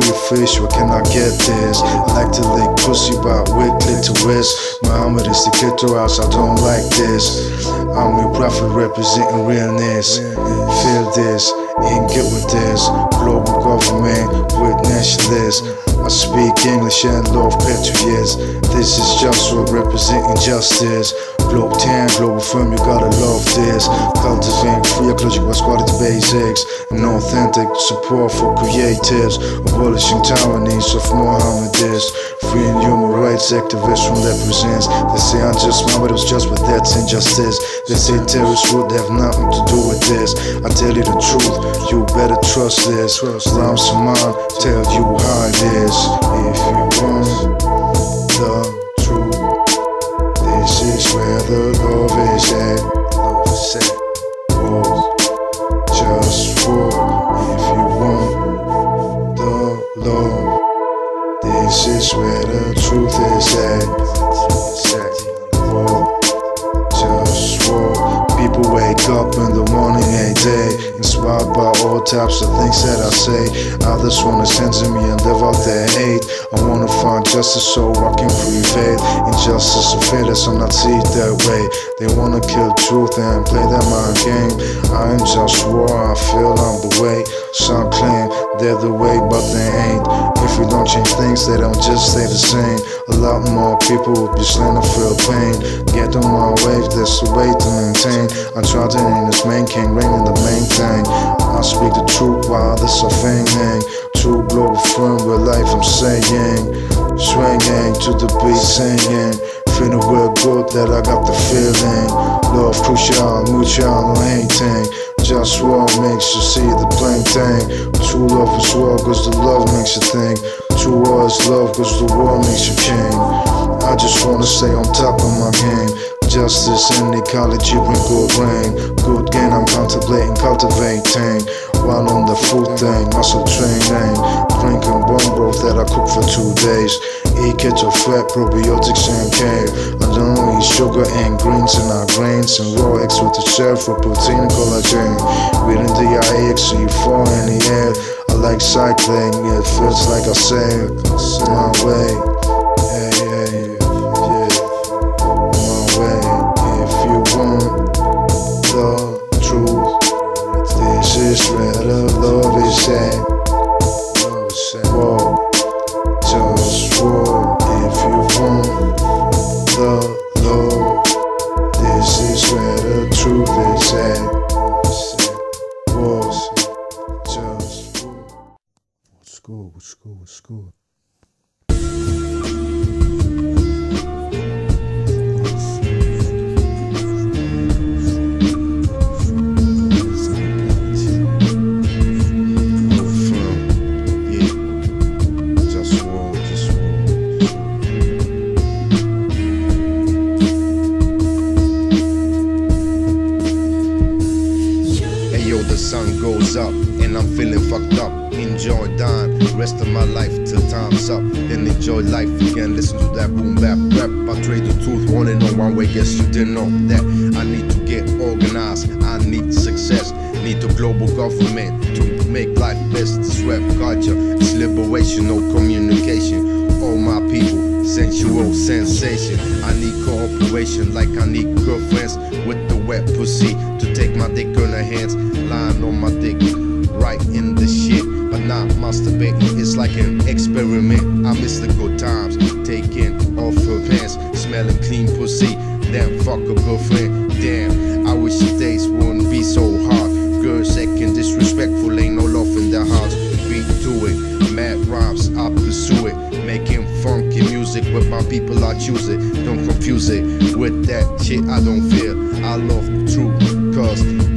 free fish, where can I get this? I like to lick pussy, but with clitoris. Muhammad is the clitoris, I don't like this. I'm a prophet representing realness. Feel this, ain't get with this. Global government with nationalists. I speak English and love patriots. This is just what representing justice. Globe 10, global firm, you gotta love this. Cultivating free ecological quality basics and authentic support for creatives. Abolishing tyrannies of Mohammedists. Freeing human rights activists from represents. They say I'm just mine, but it was just with that's injustice. They say terrorists would have nothing to do with this. I tell you the truth, you better trust this. Ram Saman tell you how it is. If you And I'm not see it that way. They wanna kill truth and play that mind game. I am just war, I feel I'm the way. Some claim they're the way, but they ain't. If we don't change things, they don't just stay the same. A lot more people will be slain to feel pain. Get on my wave, that's the way to maintain. I try to name this main king, reigning the main thing. I speak the truth while others are feigning. True global firm with life I'm saying. Swinging to the beat, singing. Feeling real good that I got the feeling. Love crucial, mutual, no hating. Just what makes you see the plain thing. True love is war, cause the love makes you think. True war is love, cause the war makes you king. I just wanna stay on top of my game. Justice and ecology bring good rain. Good gain, I'm contemplating, cultivating. While on the food thing, muscle training. Drinking one broth that I cook for two days. Eat keto fat, probiotics cane. I don't eat sugar and greens and our grains. And raw eggs with the shell for protein and collagen. Reading the IAX4 in the air. I like cycling, it feels like I sail my way.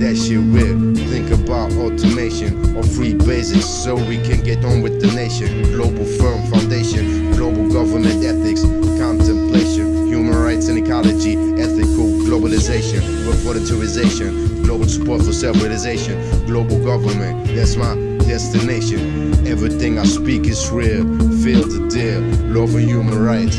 That shit real. Think about automation or free basics so we can get on with the nation. Global firm foundation, global government ethics, contemplation, human rights and ecology, ethical globalization, work voluntarization, global support for self-realization, global government. That's my destination. Everything I speak is real. Feel the deal. Love and human rights.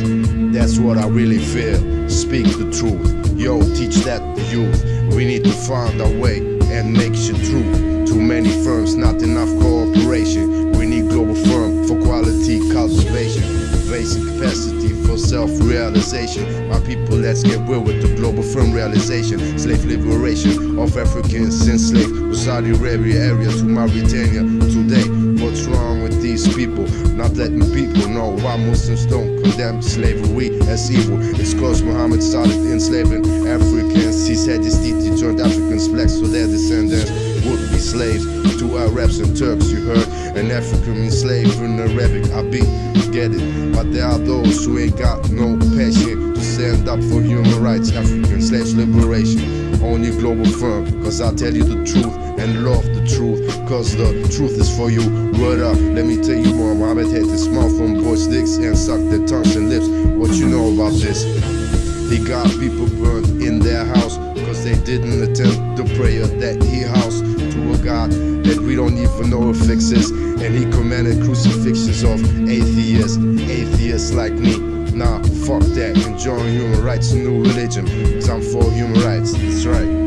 That's what I really feel. Speak the truth. Yo, teach that to youth. We need to find our way and make shit true. Too many firms, not enough cooperation. We need global firm for quality cultivation. Basic capacity for self-realization. My people, let's get real with the global firm realization. Slave liberation of Africans enslaved Saudi Arabia area to Mauritania today. What's wrong with these people? Not letting people know why Muslims don't condemn slavery as evil. It's cause Muhammad started enslaving Africans. He said his he turned Africans black so their descendants would be slaves to Arabs and Turks. You heard an African enslaved in Arabic. I be get it, but there are those who ain't got no passion to stand up for human rights, African slaves liberation. Only global firm, cause I tell you the truth and love the truth, cause the truth is for you. Word up, let me tell you more. Muhammad had his mouth from boys' dicks and sucked their tongues and lips. What you know about this? He got people burned in their house Cause they didn't attend the prayer that he housed to a God that we don't even know if exists. And he commanded crucifixions of atheists, atheists like me. Nah, fuck that. Enjoying human rights, new religion. Cause I'm for human rights, that's right.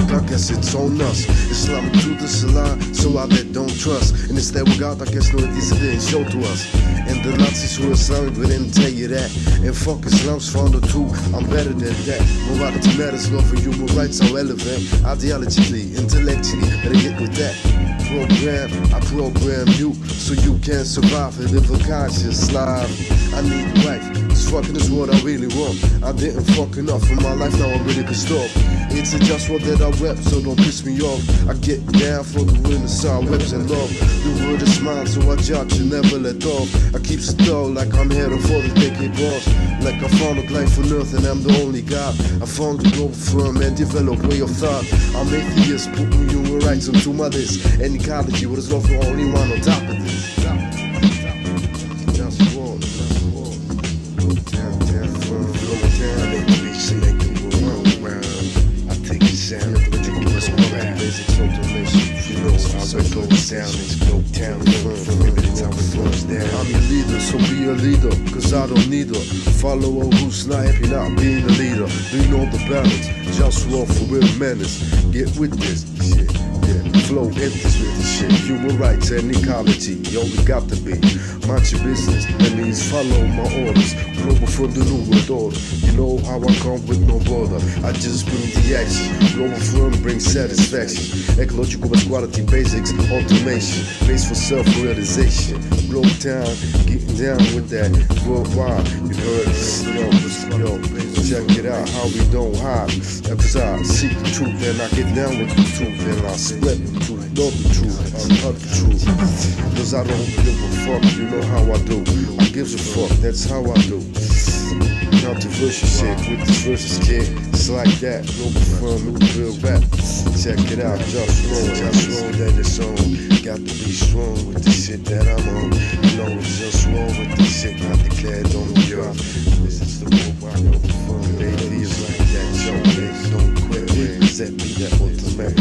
I guess it's on us. Islam truth is a lie, so I that don't trust. And instead we got, I guess, no, it didn't show to us. And the Nazis who Islamic, we didn't tell you that. And fuck Islam's found the truth, I'm better than that. Morality matters, love for human rights are relevant. Ideologically, intellectually, better get with that. Program, I program you so you can survive and live a conscious life. I need a wife, cause fucking is what I really want. I didn't fuck enough in my life, now I'm really pissed off. It's a just what that I rep, so don't piss me off. I get down for the renaissance, webs and love. The word is mine, so I judge and never let off. I keep still like I'm heading for the decade boss. Like I found a life on earth and I'm the only God. I found a global firm and developed way of thought. I'm atheist, putting human rights onto my list. And ecology, what is love for only one on top goes down. It's go down, firm, firm, every time it. I'm your leader, so be a leader, cause I don't need a follower who's not happy being a leader. Do you know the balance? Just raw for real menace. Get with this flow this shit. Human rights and ecology, yo, we got to be. Mind your business, that means follow my orders. Global from the new world order. You know how I come with no border. I just bring the action. Global firm brings satisfaction. Ecological quality basics, automation. Base for self realization. Blow down, getting down with that worldwide. You heard it, yo, yo, check it out, how we don't hide. Cause I seek the truth and I get down with the truth and I split the truth, love the truth, uncut the truth. Cause I don't give a fuck, you know how I do. I gives a fuck, that's how I do. Controversial shit with this versus kid. It's like that, global firm, new real rap. Check it out, just roll, just roll that it's on. Got to be strong with the shit that I'm on. You know it's just roll with the shit I on the earth. This is the worldwide global firm, baby. It's like that, yo, don't quit. Set me that ultimate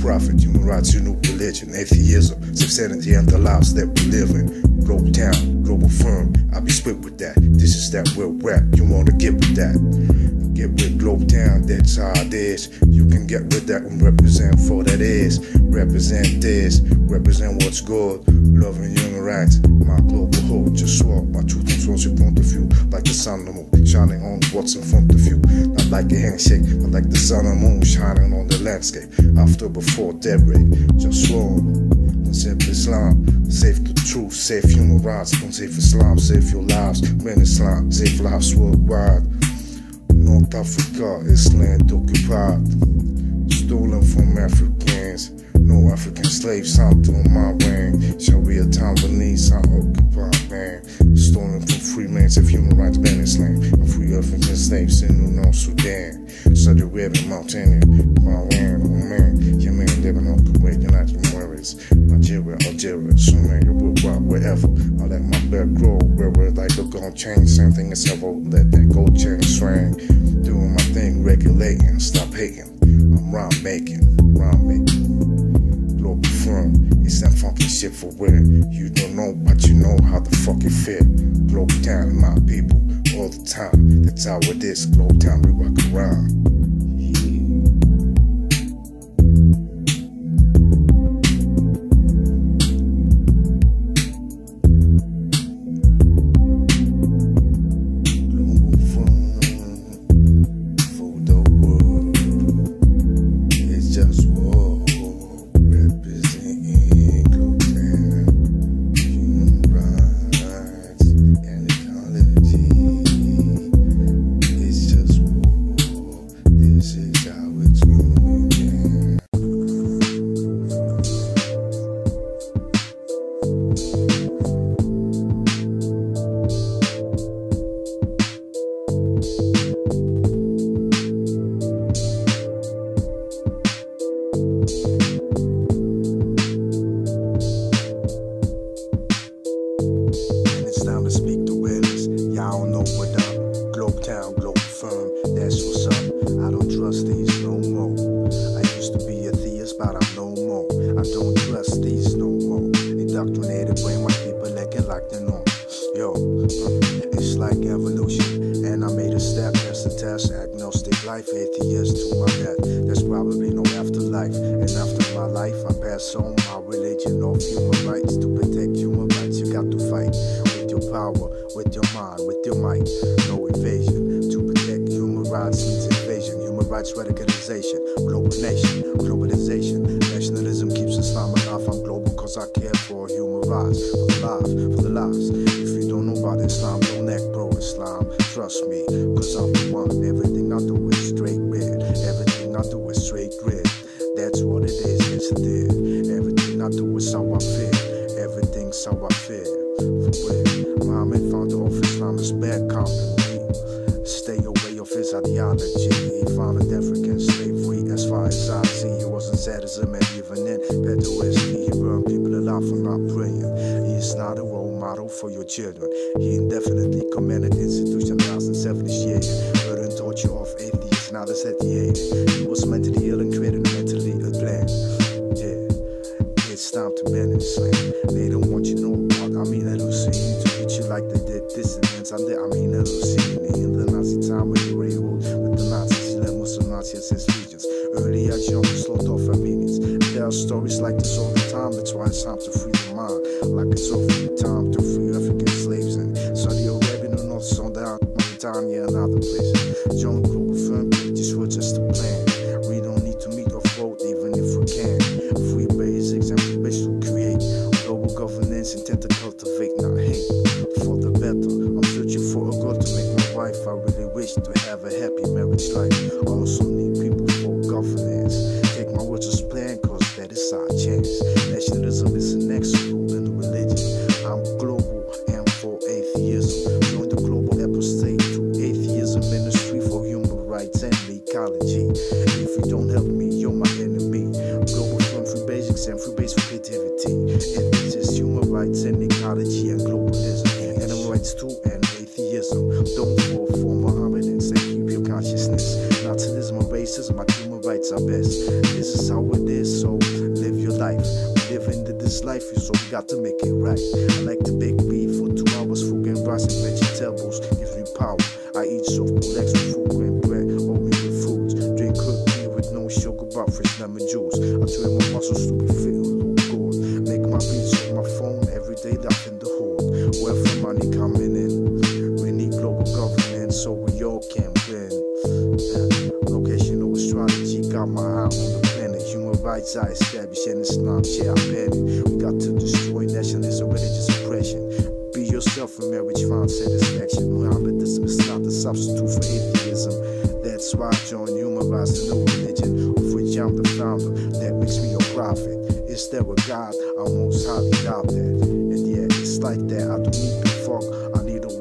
prophet, human rights, your new religion, atheism, subsanity, of the lives that we live in. Global town, global firm, I be split with that. This is that real rap, you wanna get with that. Get with Globe Town, that's how it is. You can get with that and represent for that is. Represent this, represent what's good. Loving human rights, my global hope. Just swap my truth and source your point of view. Like the sun, the moon, shining on what's in front of you like a handshake. Like the sun and moon shining on the landscape. After before daybreak, just slow. Concept Islam, save the truth, save human rights, don't save Islam, save your lives. Men Islam, save lives worldwide. North Africa is land occupied, stolen from Africans. No African slave sound through my reign. Shall be a time when these I occupy man? Stolen from free lands If human rights banners land. And free African and slaves in North Sudan. Saudi Arabia, Mauritania, Bahrain, Oman, Yemen, on Kuwait, United Emirates, Nigeria, Algeria, Somalia, Uruguay, wherever. I let my bed grow, where we're like the gold chain. Same thing as ever, let that gold chain swing. Doing my thing, regulating, stop hating. I'm rhyme making, rhyme making. It's that funky shit for real. You don't know, but you know how the fuck it feel. Globe Town, my people, all the time. That's how it is. Globe Town, we rock around.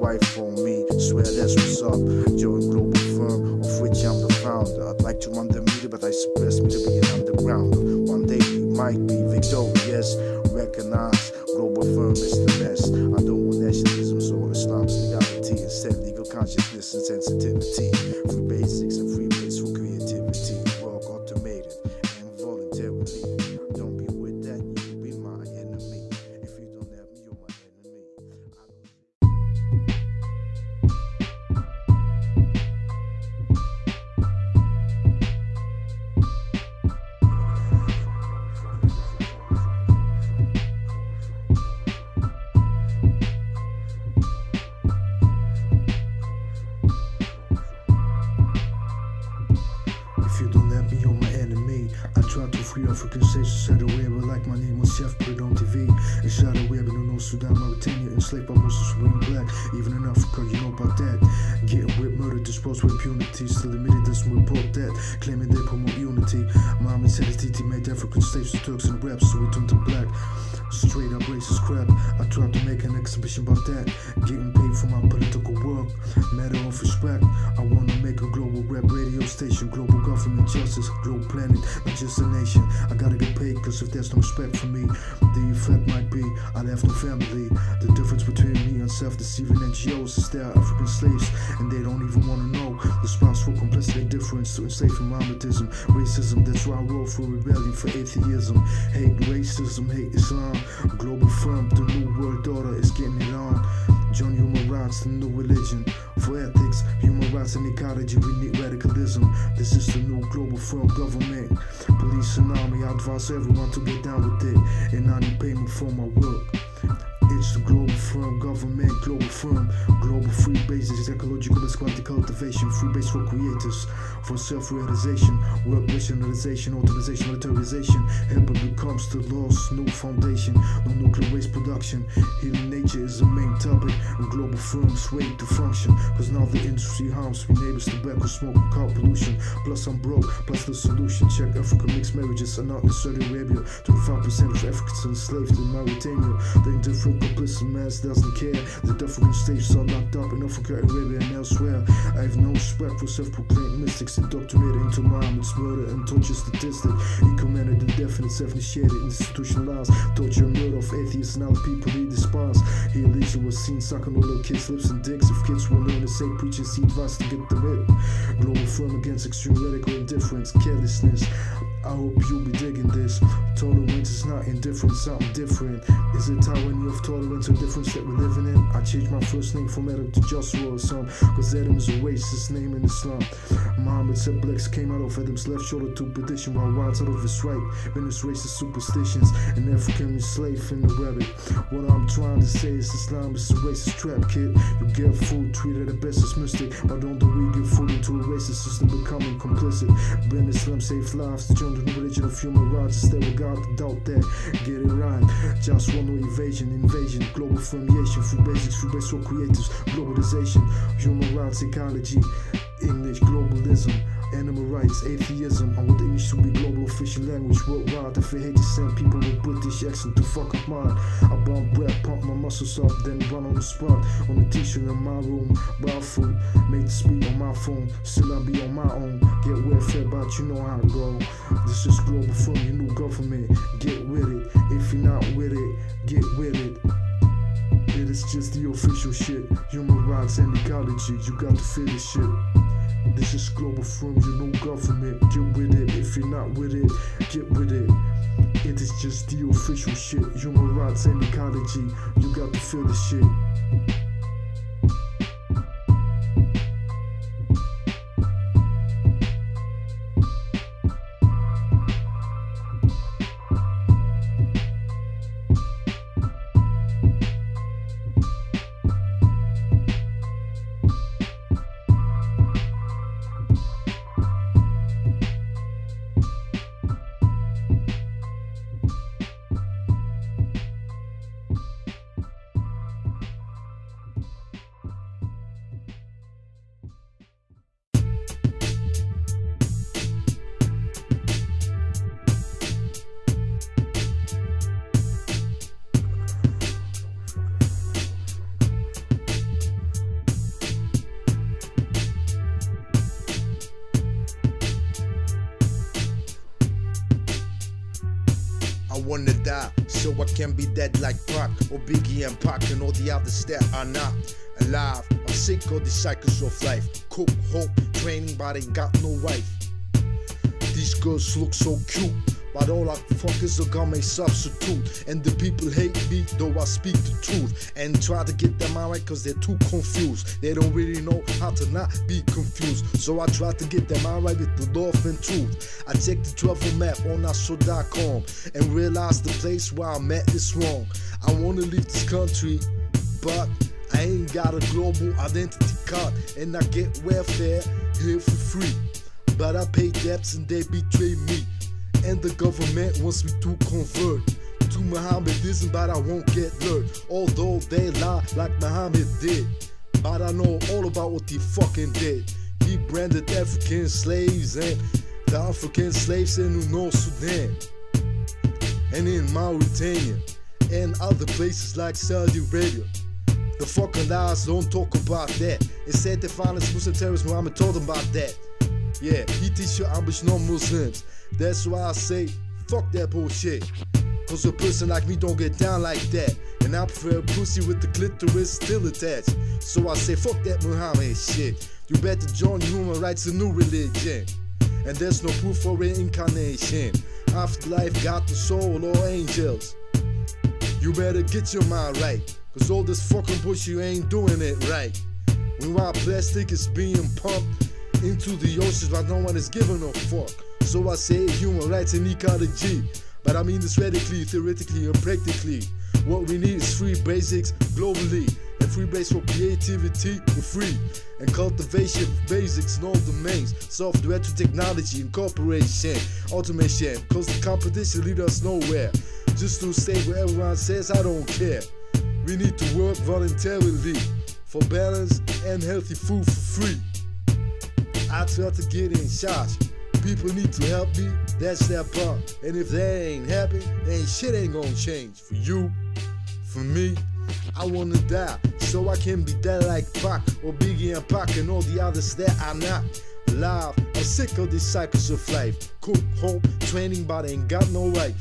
wife on me. Swear that's what's up. Joe reference to from Mohammedanism, racism. That's why I roll for rebellion, for atheism. Hate racism, hate Islam. Global firm, the new world order is getting it on. Join human rights, the new religion. For ethics, human rights, and ecology, we need radicalism. This is the new global firm government. Police and army, I advise everyone to get down with it. And I need payment for my work. It's the global firm, government, global firm, global free bases, ecological and quality cultivation, free base for creators, for self-realization, work rationalization, automation, monetarization. Hip becomes the lost new foundation, no nuclear waste production. Healing nature is the main topic, and global firms wait to function. Cause now the industry harms me, neighbors, tobacco, smoke, and car pollution. Plus I'm broke, plus the solution. Check Africa mixed marriages are not in Saudi Arabia. 25% of Africans enslaved in Mauritania. The indifferent complicit mass doesn't care. The African states are locked up in Africa, Arabia, and elsewhere. I have no respect for self-proclaimed mystics indoctrinated into murder and torture statistic. He commanded indefinite, self-initiated, institutionalized torture and murder of atheists and other people he despised. He illegally was seen sucking all little kids' lips and dicks. If kids were known to say preachers, he advised to get them hit. Global firm against extreme radical indifference, carelessness. I hope you'll be digging this. Tolerance is not indifference, something different. Is it tyranny of tolerance or difference that we're living in? I changed my first name from Adam to Joshua or some, cause Adam is a racist name in Islam. Muhammad blacks came out of Adam's left shoulder to perdition while whites out of his right. Venus racist superstitions and African enslaved in the rabbit. What I'm trying to say is Islam is a racist trap, kid. You get food treated at best as mystic. Why don't we get food into a racist system becoming complicit? Blend Islam saved lives to join the of human rights. Instead, we got to doubt that. Get it right. Just one no evasion, invasion, global formation, food basics, based for creatives, globalization, human rights, ecology, English, globalism. Animal rights, atheism. I want English to be global official language worldwide. If I hate to send people with British accent to fuck up mine, I bump breath, pump my muscles up, then run on the spot. On the t-shirt in my room, bathroom, make the speed on my phone. Still I be on my own. Get welfare, but you know how it go. This is global from your new government. Get with it. If you're not with it, get with it. It is just the official shit. Human rights and ecology, you got to feel this shit. This is global from you new government. Get with it. If you're not with it, get with it. It is just the official shit. Human rights and ecology, you got to feel this shit. Biggie and Pac and all the others that are not alive. I'm sick of the cycles of life. Cook, hope, training, but ain't got no wife. These girls look so cute. But all I fuck is a gummy substitute. And the people hate me, though I speak the truth. And try to get them alright, cause they're too confused. They don't really know how to not be confused. So I try to get them alright with the love and truth. I check the travel map on Astro.com and realize the place where I'm at is wrong. I wanna leave this country, but I ain't got a global identity card. And I get welfare here for free. But I pay debts and they betray me. And the government wants me to convert to Mohammedanism, but I won't get lured. Although they lie like Muhammad did. But I know all about what he fucking did. He branded African slaves and the African slaves in North Sudan and in Mauritania and other places like Saudi Arabia. The fucking lies don't talk about that. Instead, they finance Muslim terrorists. Muhammad told them about that. Yeah, he teach you Amish non-Muslims. That's why I say, fuck that bullshit. Cause a person like me don't get down like that. And I prefer a pussy with the clitoris still attached. So I say, fuck that Muhammad shit. You better join human rights, a new religion. And there's no proof for reincarnation. Afterlife got the soul or angels. You better get your mind right. Cause all this fucking bush, you ain't doing it right. Meanwhile, plastic is being pumped into the oceans, but no one is giving a fuck. So I say human rights and ecology. But I mean this radically, theoretically, and practically. What we need is free basics globally. And free base for creativity for free. And cultivation of basics in all domains. Software to technology, incorporation, automation. Cause the competition lead us nowhere. Just to stay where everyone says I don't care. We need to work voluntarily for balance and healthy food for free. I try to get in shots. People need to help me, that's their part. And if that ain't happen, then shit ain't gonna change. For you, for me, I wanna die so I can be dead like Pac or Biggie and Pac and all the others that are not alive. I'm sick of these cycles of life. Cook, hope, training, but ain't got no life.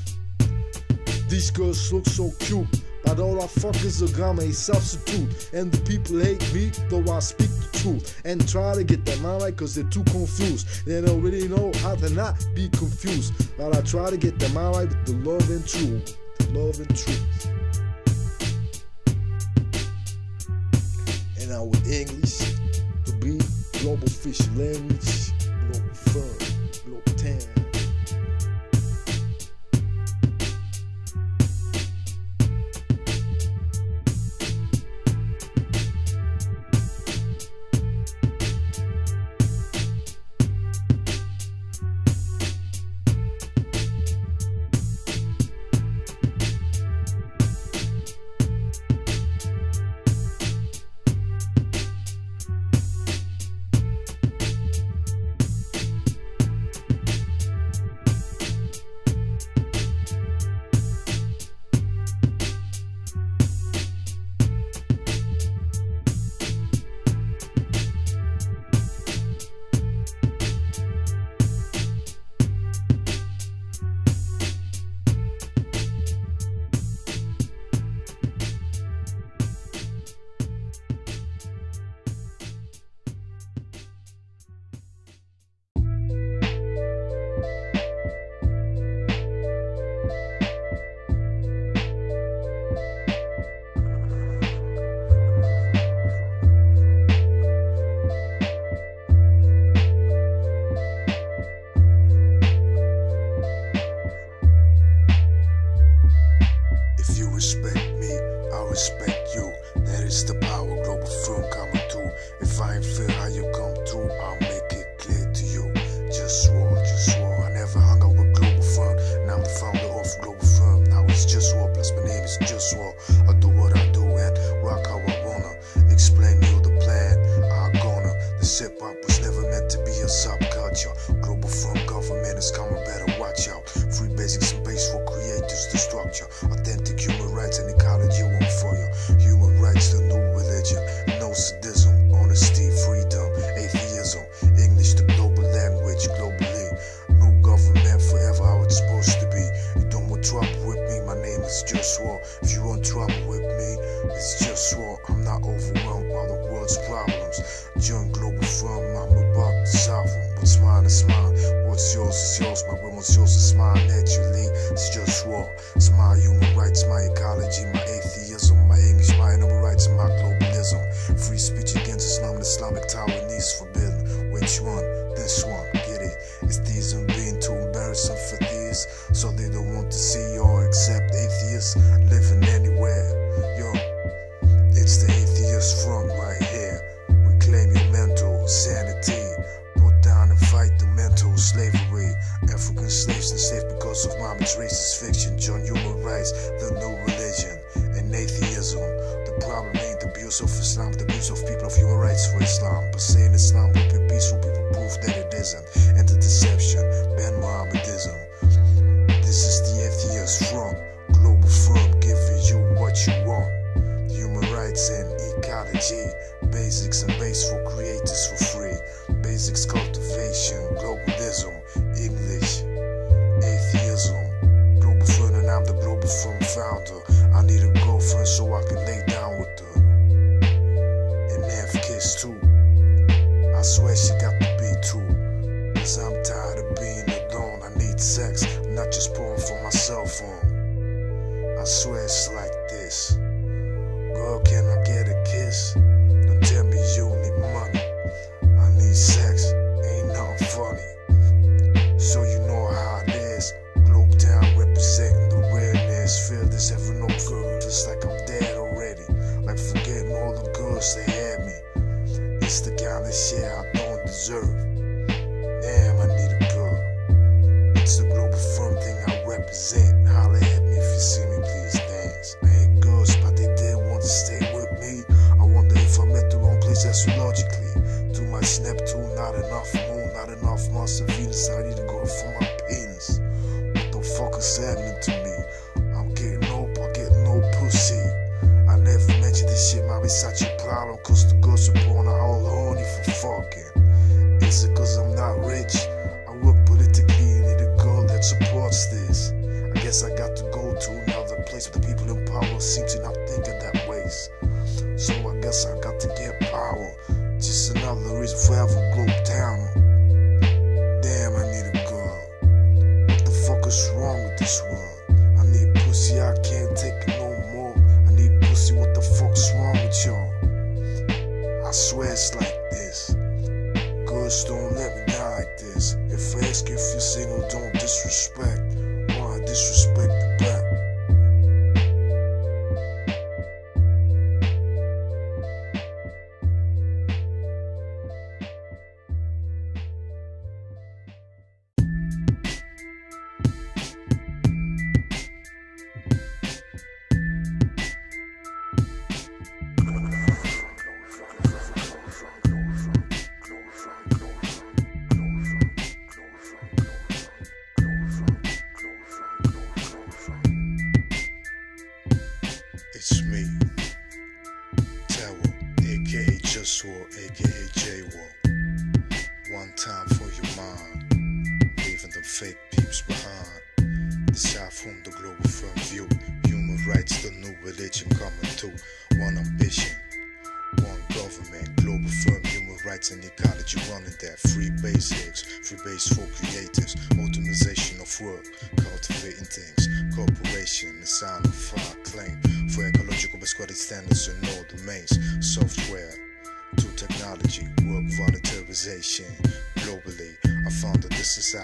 These girls look so cute. But all I fuckers are gonna a substitute. And the people hate me, though I speak the truth. And try to get them out right cause they're too confused. They don't really know how to not be confused. But I try to get them out right with the love and truth. The love and truth. And now with English to be global fish language, global fun, it's like this. Girl, can I get a kiss?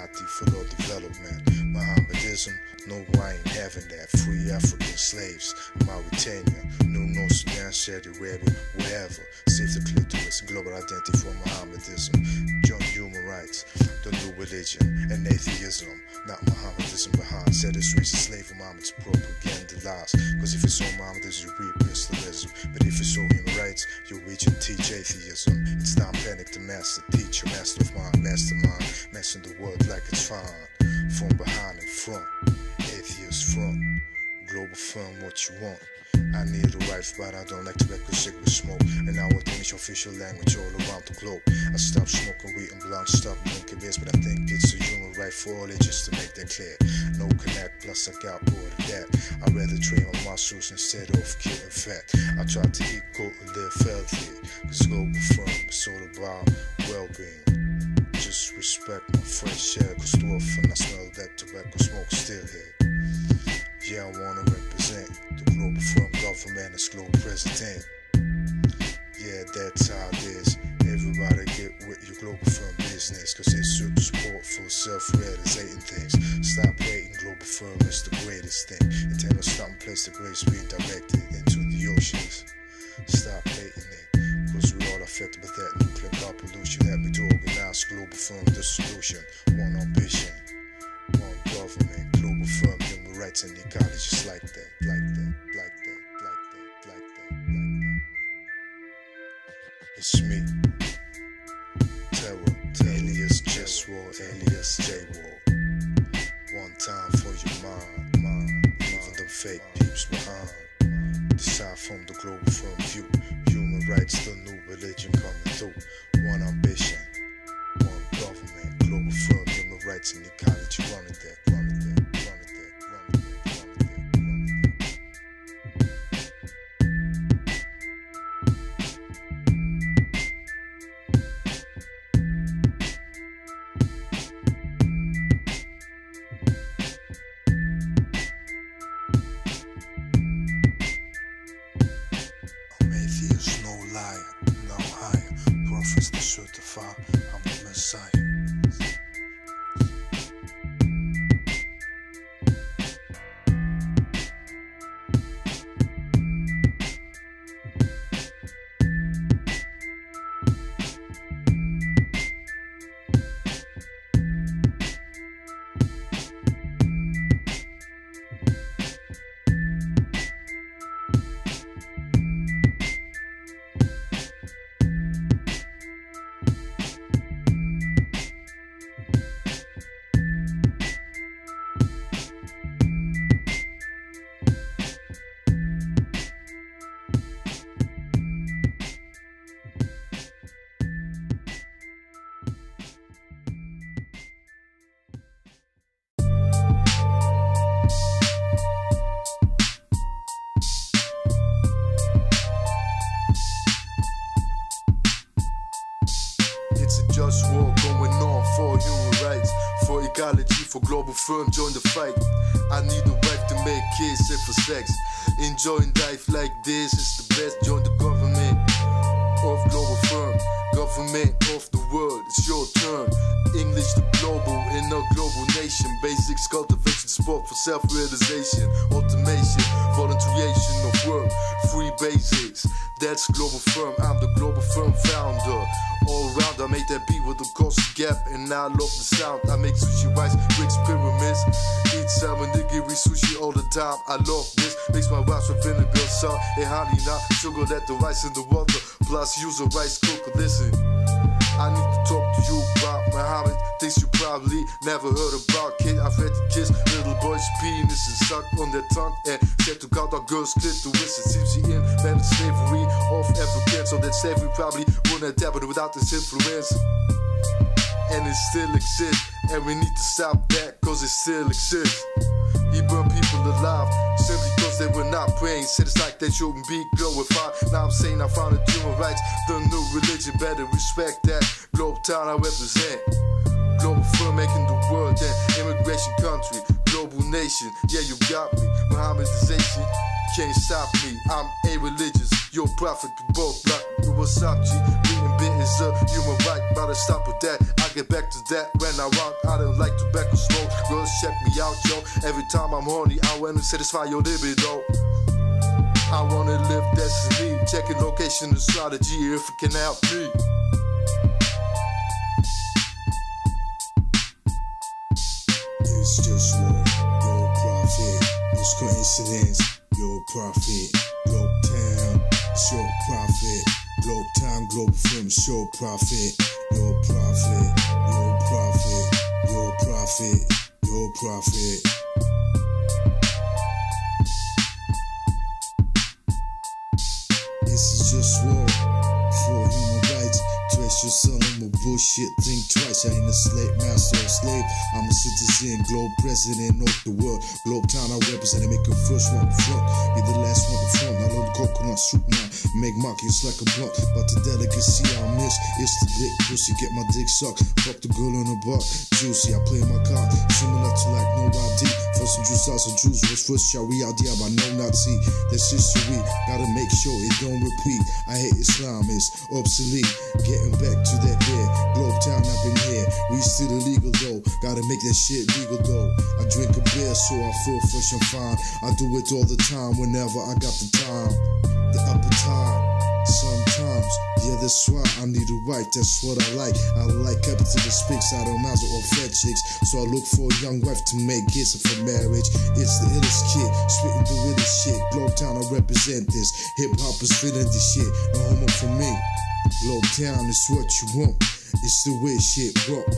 Society for Law Development. Mohammedism, no, I ain't having that. Free African slaves, Mauritania, New North Sudan, Saudi Arabia, wherever. Save the clitoris, global identity for Mohammedism. Join human rights, the new religion, and atheism. Not Mohammedism behind. Said it's racist slave Muhammad's propaganda lies. Cause if it's all Mohammedism, you reap Islamism. But if it's all human rights, you reach and teach atheism. It's time panic the master, teacher, master of mind, mastermind, messing the world like it's fine. From behind and front, atheist front, global firm, what you want. I need a wife, but I don't like tobacco, cigarette smoke. And now with English official language all around the globe. I stopped smoking weed and blunt, stopped drinking beers, but I think it's a human right for all it just to make that clear. No connect, plus I got bored of that. I'd rather train my muscles instead of getting fat. I try to eat good and live healthy, cause global firm is all about well being. Just respect my fresh air, cause often I smell that tobacco smoke still here. Yeah, I wanna represent the global firm government as global president. Yeah, that's how it is. Everybody get with your global firm business, cause it's super support for self-realizating things. Stop hating global firm is the greatest thing. Intend to stop and place the grace being directed into the oceans. Stop hating it, cause we all affected by that to organize global firm the solution. One ambition, one government, global firm, human rights and ecology just like that, like that, like that, like that, like that, like that. It's me, Terror, alias Just War, alias J War. One time for your mind, mind, leaving them fake peeps behind. Decide from the global front view, human rights, the new religion coming through. One ambition, human rights join the fight. I need a wife to make kids and for sex. Enjoying life like this is the best. Join the government of global firm, government of the world. It's your turn. English to global in a global nation. Basics, cultivation, sport for self-realization, automation, voluntarization of work, free basics. That's global firm. I'm the global firm founder. All around, I make that beat with the cost gap, and I love the sound. I make sushi rice, bricks, pyramids. Eat salmon, nigiri, sushi all the time. I love this. Mix my rice with vinegar, salt, and honey, not sugar. That the rice in the water. Plus, use a rice cooker. Listen. Things you probably never heard about. Kid, I've had to kiss little boys' penis and suck on their tongue. And said to count our girls' clitoris. It seems she invented slavery of Africans. So that slavery probably wouldn't have happened without this influence. And it still exists. And we need to stop that, cause it still exists. He burned people alive simply because they were not praying. Said it's like they shouldn't be glorified. Now I'm saying I found a human rights, the new religion. Better respect that. Globe town I represent. Global firm making the world an immigration country, global nation. Yeah, you got me. Mohammedization can't stop me. I'm a religious, your prophet, both black. What's up, G? Reading bit is a human right. Gotta stop with that. I get back to that when I walk. I don't like tobacco smoke. Girls check me out, yo. Every time I'm horny, I wanna satisfy your libido. I wanna live destiny. Checking location and strategy if it can help me. It's just war, no profit. It's coincidence, your profit. Globe town, it's your profit. Globe town, global film, it's your profit. Your profit, your profit, your profit, your profit. This is just war for human rights. Dress your son, a bullshit. Think twice. I ain't a slave master or slave. I'm a citizen, globe president of the world. Globe town I represent. I make a first one front. Be the last one in front. I love coconut soup now. Make mockings like a blunt. But the delicacy I miss is the dick pussy. Get my dick sucked. Fuck the girl in the bar. Juicy. I play my card. Similar to like no ID. First some juice out some juice was first shall we there, but no Nazi. That's history. Gotta make sure it don't repeat. I hate Islam, it's obsolete. Getting back to that bed. Globe town up in here. We still illegal though. Gotta make that shit legal though. I drink a beer so I feel fresh and fine. I do it all the time whenever I got the time. The appetite. Sometimes, yeah, that's why I need a right. That's what I like. I like capitalist speaks out of mouths or fat chicks. So I look for a young wife to make kids for marriage. It's the illest kid, spitting the realest shit. Globe town, I represent this. Hip hop is feeling this shit. No homo for me. Globe town is what you want. It's the way shit rock.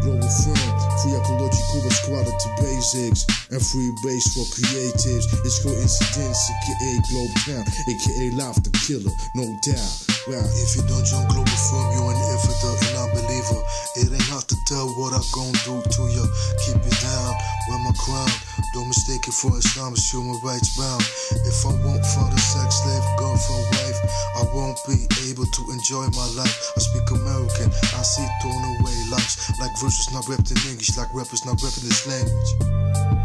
Global firm, free ecological equality basics, and free base for creatives. It's coincidence, aka Globe Town, aka Life the Killer, no doubt. Wow. If you don't join global firm, you're an infidel and unbeliever. It ain't hard to tell what I'm gon' do to you. Keep it down, wear my crown. Don't mistake it for Islam, it's human rights bound. If I won't find a sex slave, girlfriend, wife, I won't be able to enjoy my life. I speak American, I see thrown away lives. Like verses not rapped in English, like rappers not rapping this language.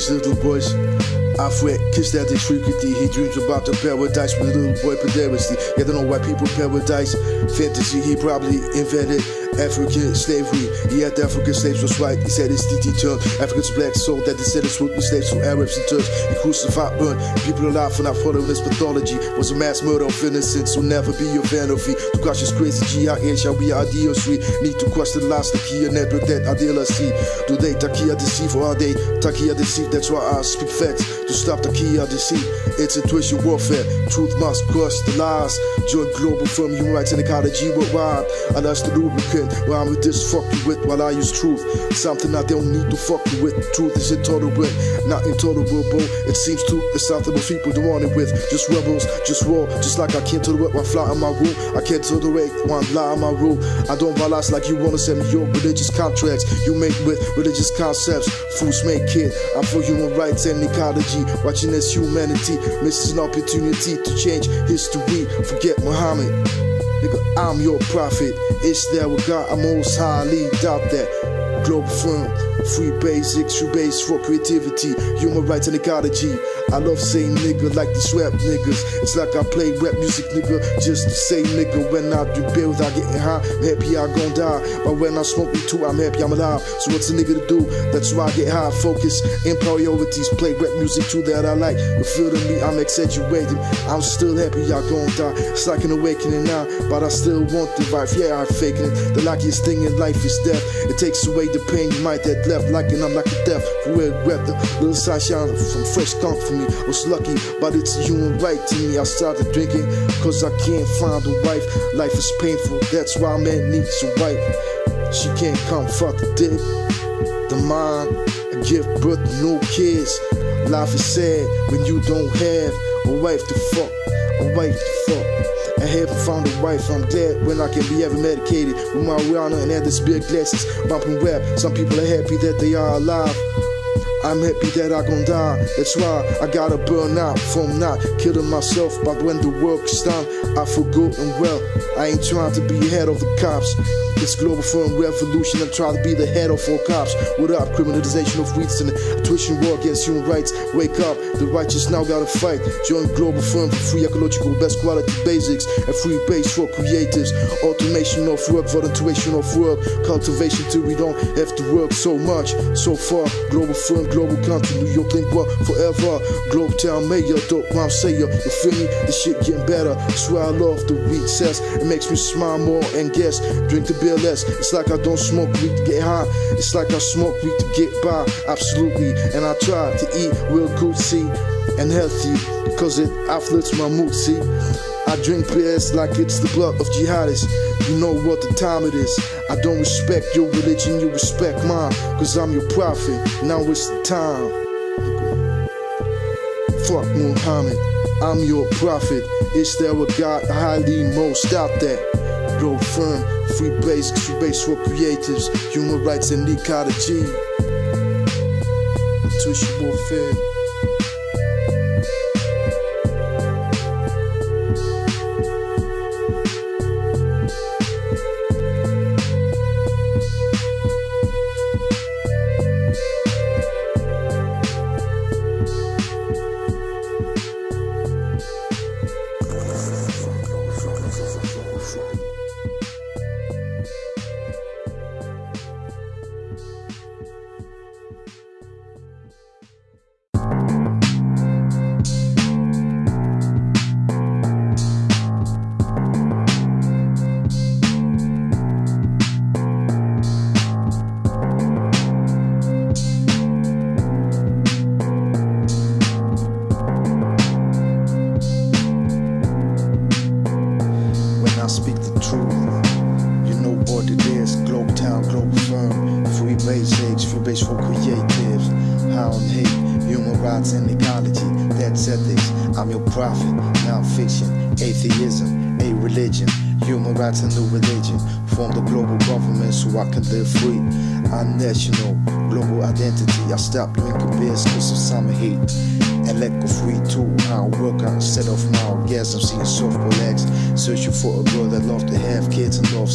His little boys. Afwet kissed at his frequency. He dreams about the paradise with little boy pederasty. Yeah, don't know why people paradise fantasy. He probably invented African slavery. He had African slaves was white. He said his DT turned Africans black soul that descendants would be slaves from Arabs and Turks. He crucified, burned people alive for not following his pathology. Was a mass murder of innocence. Will never be your vanity. To crush his crazy GIA shall be our DOC. Need to crush the last Takia never that ideal see. Do they Takia deceive or are they Takia deceive? That's why I speak facts to stop Takia deceit. It's of warfare. Truth must crush the lies. Join global firm human rights and ecology worldwide. And that's the lubricant I'm with this fuck you with while I use truth. Something I don't need to fuck you with. Truth is intolerable, not intolerable. It seems to the something most people don't want it with. Just rebels, just raw, just like I can't tolerate one fly in my room. I can't tolerate one lie in my room. I don't balance like you wanna send me your religious contracts. You make with religious concepts. Fools make kid. I'm for human rights and ecology. Watching this humanity misses an opportunity to change history. Forget Muhammad. Nigga, I'm your prophet. It's there with God. I'm most highly doubt that. Global firm, free basics, free base for creativity, human rights and ecology. I love saying nigga like these rap niggas. It's like I play rap music, nigga, just to say nigga. When I do bills, I getting high. Happy I gon' die. But when I smoke me too, I'm happy I'm alive. So what's a nigga to do? That's why I get high. Focus in priorities. Play rap music too that I like. You feel to me, I'm exaggerating. I'm still happy I gon' die. It's like an awakening now, but I still want the vibe. Yeah, I'm faking it. The luckiest thing in life is death. It takes away the pain you might have left. Like and I'm like a death. Real, grab the little sunshine from fresh skunk for me. I was lucky, but it's a human right to me. I started drinking, cause I can't find a wife. Life is painful, that's why man needs a wife. She can't come fuck the dick. The mind, and give birth to no kids. Life is sad when you don't have a wife to fuck, a wife to fuck. I haven't found a wife, I'm glad when I can be ever medicated with marijuana and other beer glasses, bumping rap. Some people are happy that they are alive. I'm happy that I gon' die. That's why I gotta burn out from not killing myself. But when the work's done, I and well. I ain't trying to be ahead of the cops. It's global firm revolution. I'm trying to be the head of all cops. What up? Criminalization of and a twitching war against human rights. Wake up, the righteous now gotta fight. Join global firm for free ecological best quality basics and free base for creatives. Automation of work, voluntarization of work, cultivation till we don't have to work so much. So far, global firm, global country, New York what forever. Globe town mayor, dope mom sayer. You feel me? The shit getting better. Swear I love the weed cess. It makes me smile more and guess. Drink the beer less. It's like I don't smoke weed to get high. It's like I smoke weed to get by. Absolutely. And I try to eat real good, see, and healthy. Cause it uplifts my mood, see. I drink beers like it's the blood of jihadists. You know what the time it is. I don't respect your religion, you respect mine. Cause I'm your prophet. Now it's the time. Fuck Muhammad, I'm your prophet. Is there a God highly most out there? Grow firm, free basics, free base for creatives, human rights and ecology. Tuition warfare.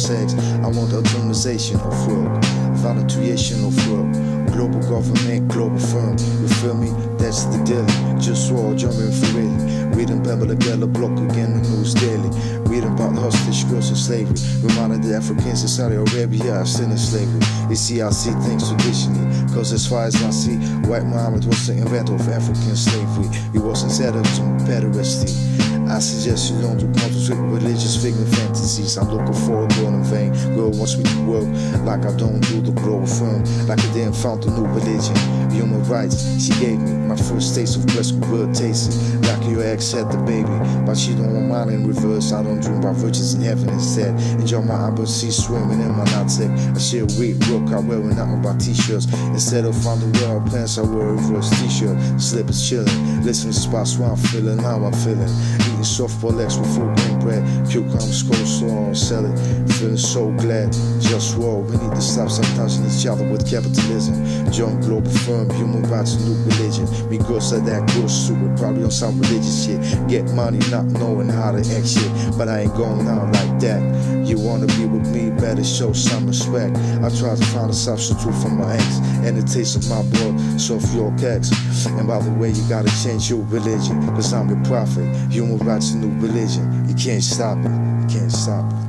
Sex. I want automation of work, volunteeration of work. Global government, global firm. You feel me? That's the deal. Just raw, jumping for real. Reading Pamela Geller blog again, the news daily. Reading about the hostage girls in slavery. Reminded the Africans in Saudi Arabia are still in slavery. You see, I see things traditionally. Cause as far as I see, white Muhammad was the inventor of African slavery. He wasn't settled to pederasty. I suggest you don't do concentrate with religious figment fantasies. I'm looking for a girl in vain. Girl wants me to work like I don't do the global firm. Like I didn't found a new religion. Human rights, she gave me my first taste of breast good tasting. Like your ex had the baby, but she don't want mine in reverse. I don't dream about virgins in heaven instead. Enjoy my embassy swimming in my nutsack. I share weight, work, I wear nothing but t-shirts. Instead of underwear or pants, I wear a reverse t-shirt. Slippers chilling, listen to spots where I'm feeling, how I'm feeling. Eating softball legs with full grain bread, cucumbers, coleslaw, and salad. Feeling so glad, just roll. We need to stop sabotaging each other with capitalism. Join global firm, human rights, new religion. Me girls said that good stupid, probably on some religious shit. Get money, not knowing how to act shit, but I ain't going out like that. You wanna be with me, better show some respect. I tried to find a substitute for my ex, and the taste of my blood, so if your ex. And by the way, you gotta change your religion, cause I'm your prophet. Human rights, and new religion. You can't stop it, you can't stop it.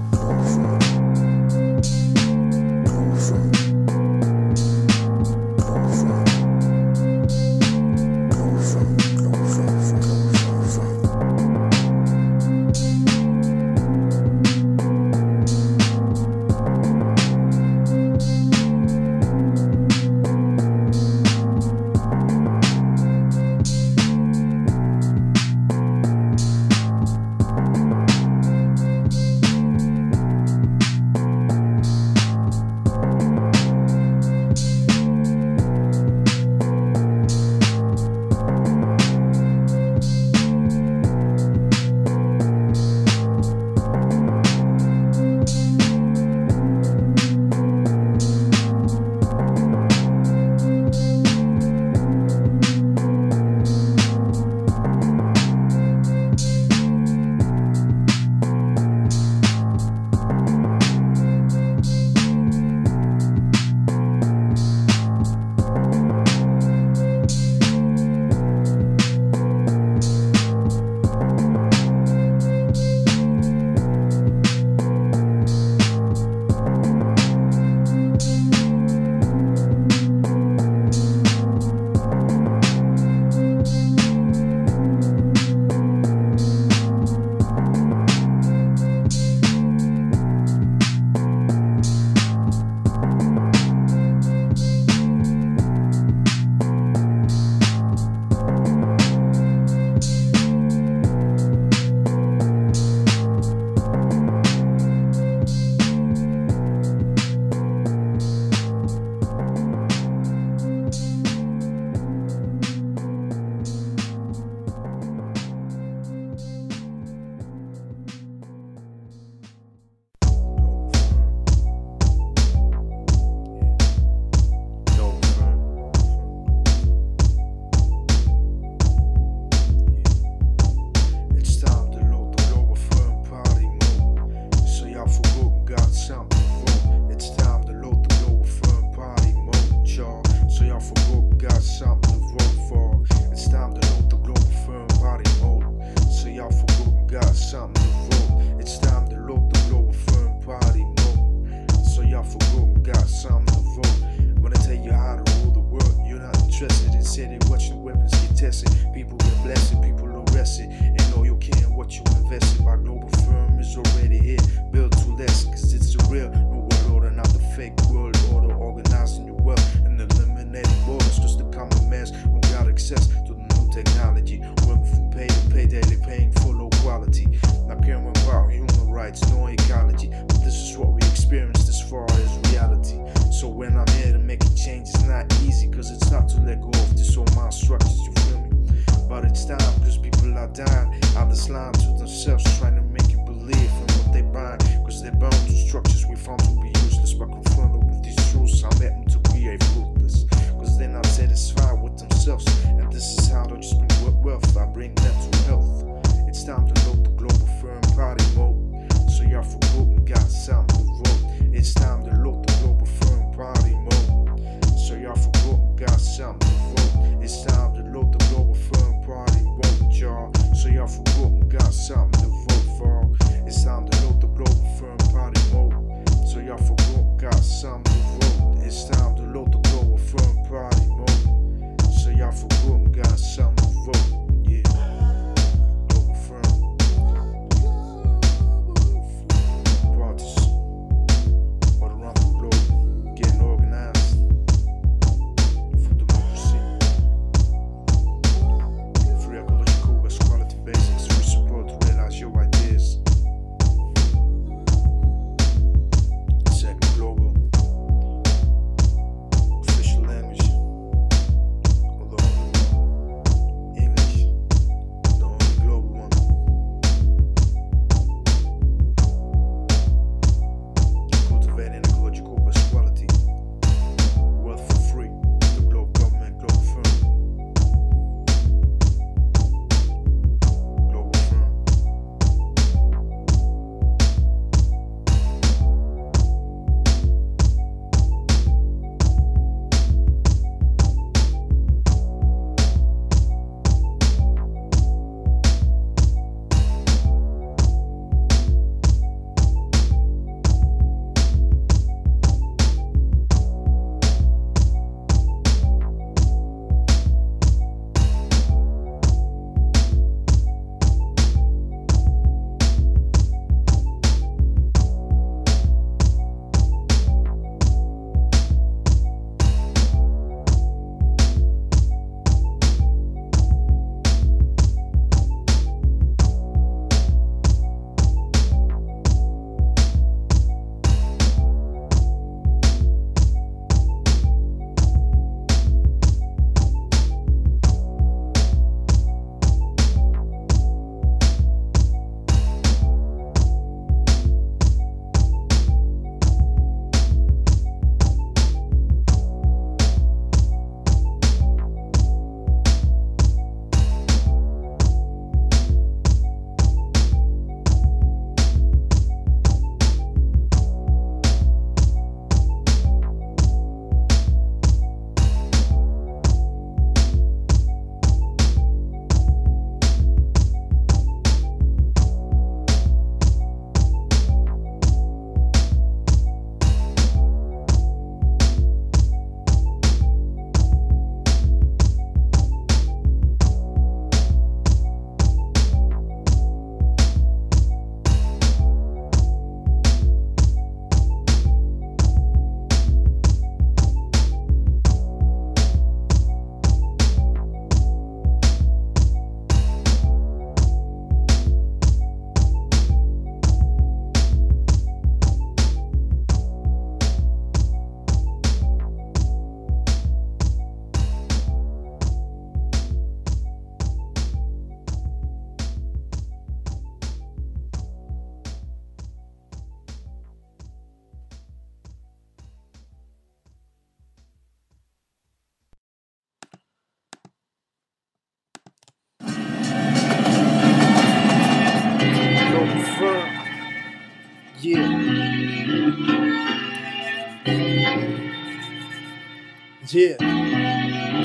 Yeah.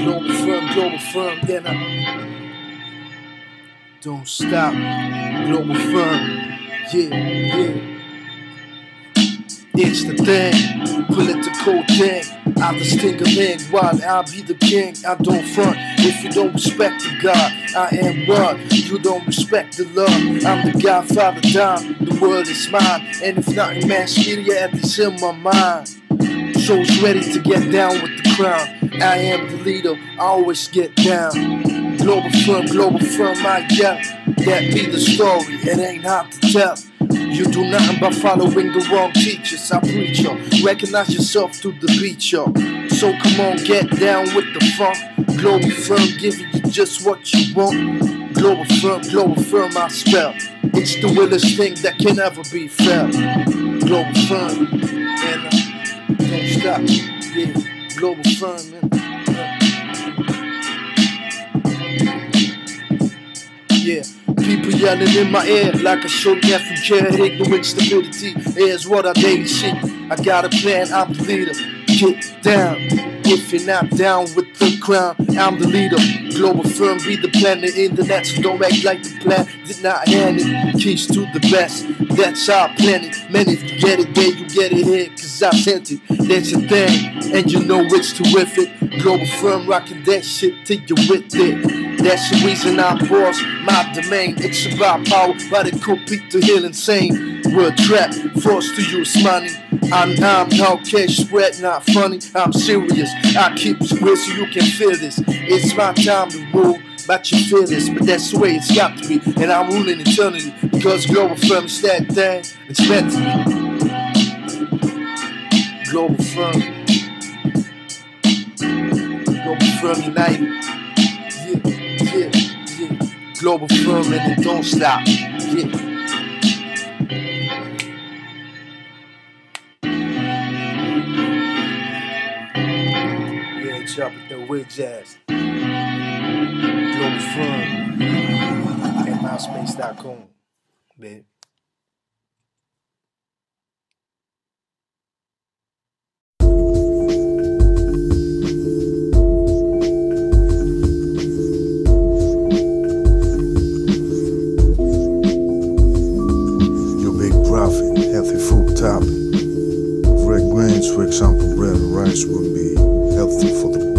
Global firm, global firm, then I don't stop. Global firm. Yeah, yeah. It's the thing, political thing. I the stingerling while I be the king. I don't front if you don't respect the God. I am what you don't respect the love. I'm the Godfather, Don. The world is mine, and if not in mass media, at least in my mind. Souls ready to get down with the crown. I am the leader, I always get down. Global firm, global firm, I yell. That be the story, it ain't hard to tell. You do nothing but following the wrong teachers. I preach yo. Recognize yourself through the beat. So come on, get down with the funk. Global firm giving you just what you want. Global firm, global firm, I spell. It's the realest thing that can ever be felt. Global firm, and uh, don't stop. Yeah, global firm, man. Yeah, people yelling in my ear like should never care. Ignorant stability is what I daily see. I got a plan, I'm the leader. Get down. If you're not down with the crown, I'm the leader. Global firm, be the planet in the net, so don't act like the plan did not hand it. Keys to the best, that's our planet. Man, if you get it there, you get it here, cause I sent it. That's your thing, and you know it's terrific. Global firm rocking that shit till you're with it. That's the reason I boss my domain. It's about power, but it compete to heal insane. We're trapped, forced to use money. I'm I'm how cash spread, not funny. I'm serious. I keep it real so you can feel this. It's my time to rule. But you feel this, but that's the way it's got to be. And I'm ruling eternity because global firm is that thing. It's meant to be. Global firm. Global firm united. Yeah, yeah, yeah. Global firm and it don't stop. Yeah. Chop it the way jazz. Global firm at big profit, healthy food topping. Red grains, for example, bread and rice would be healthy for the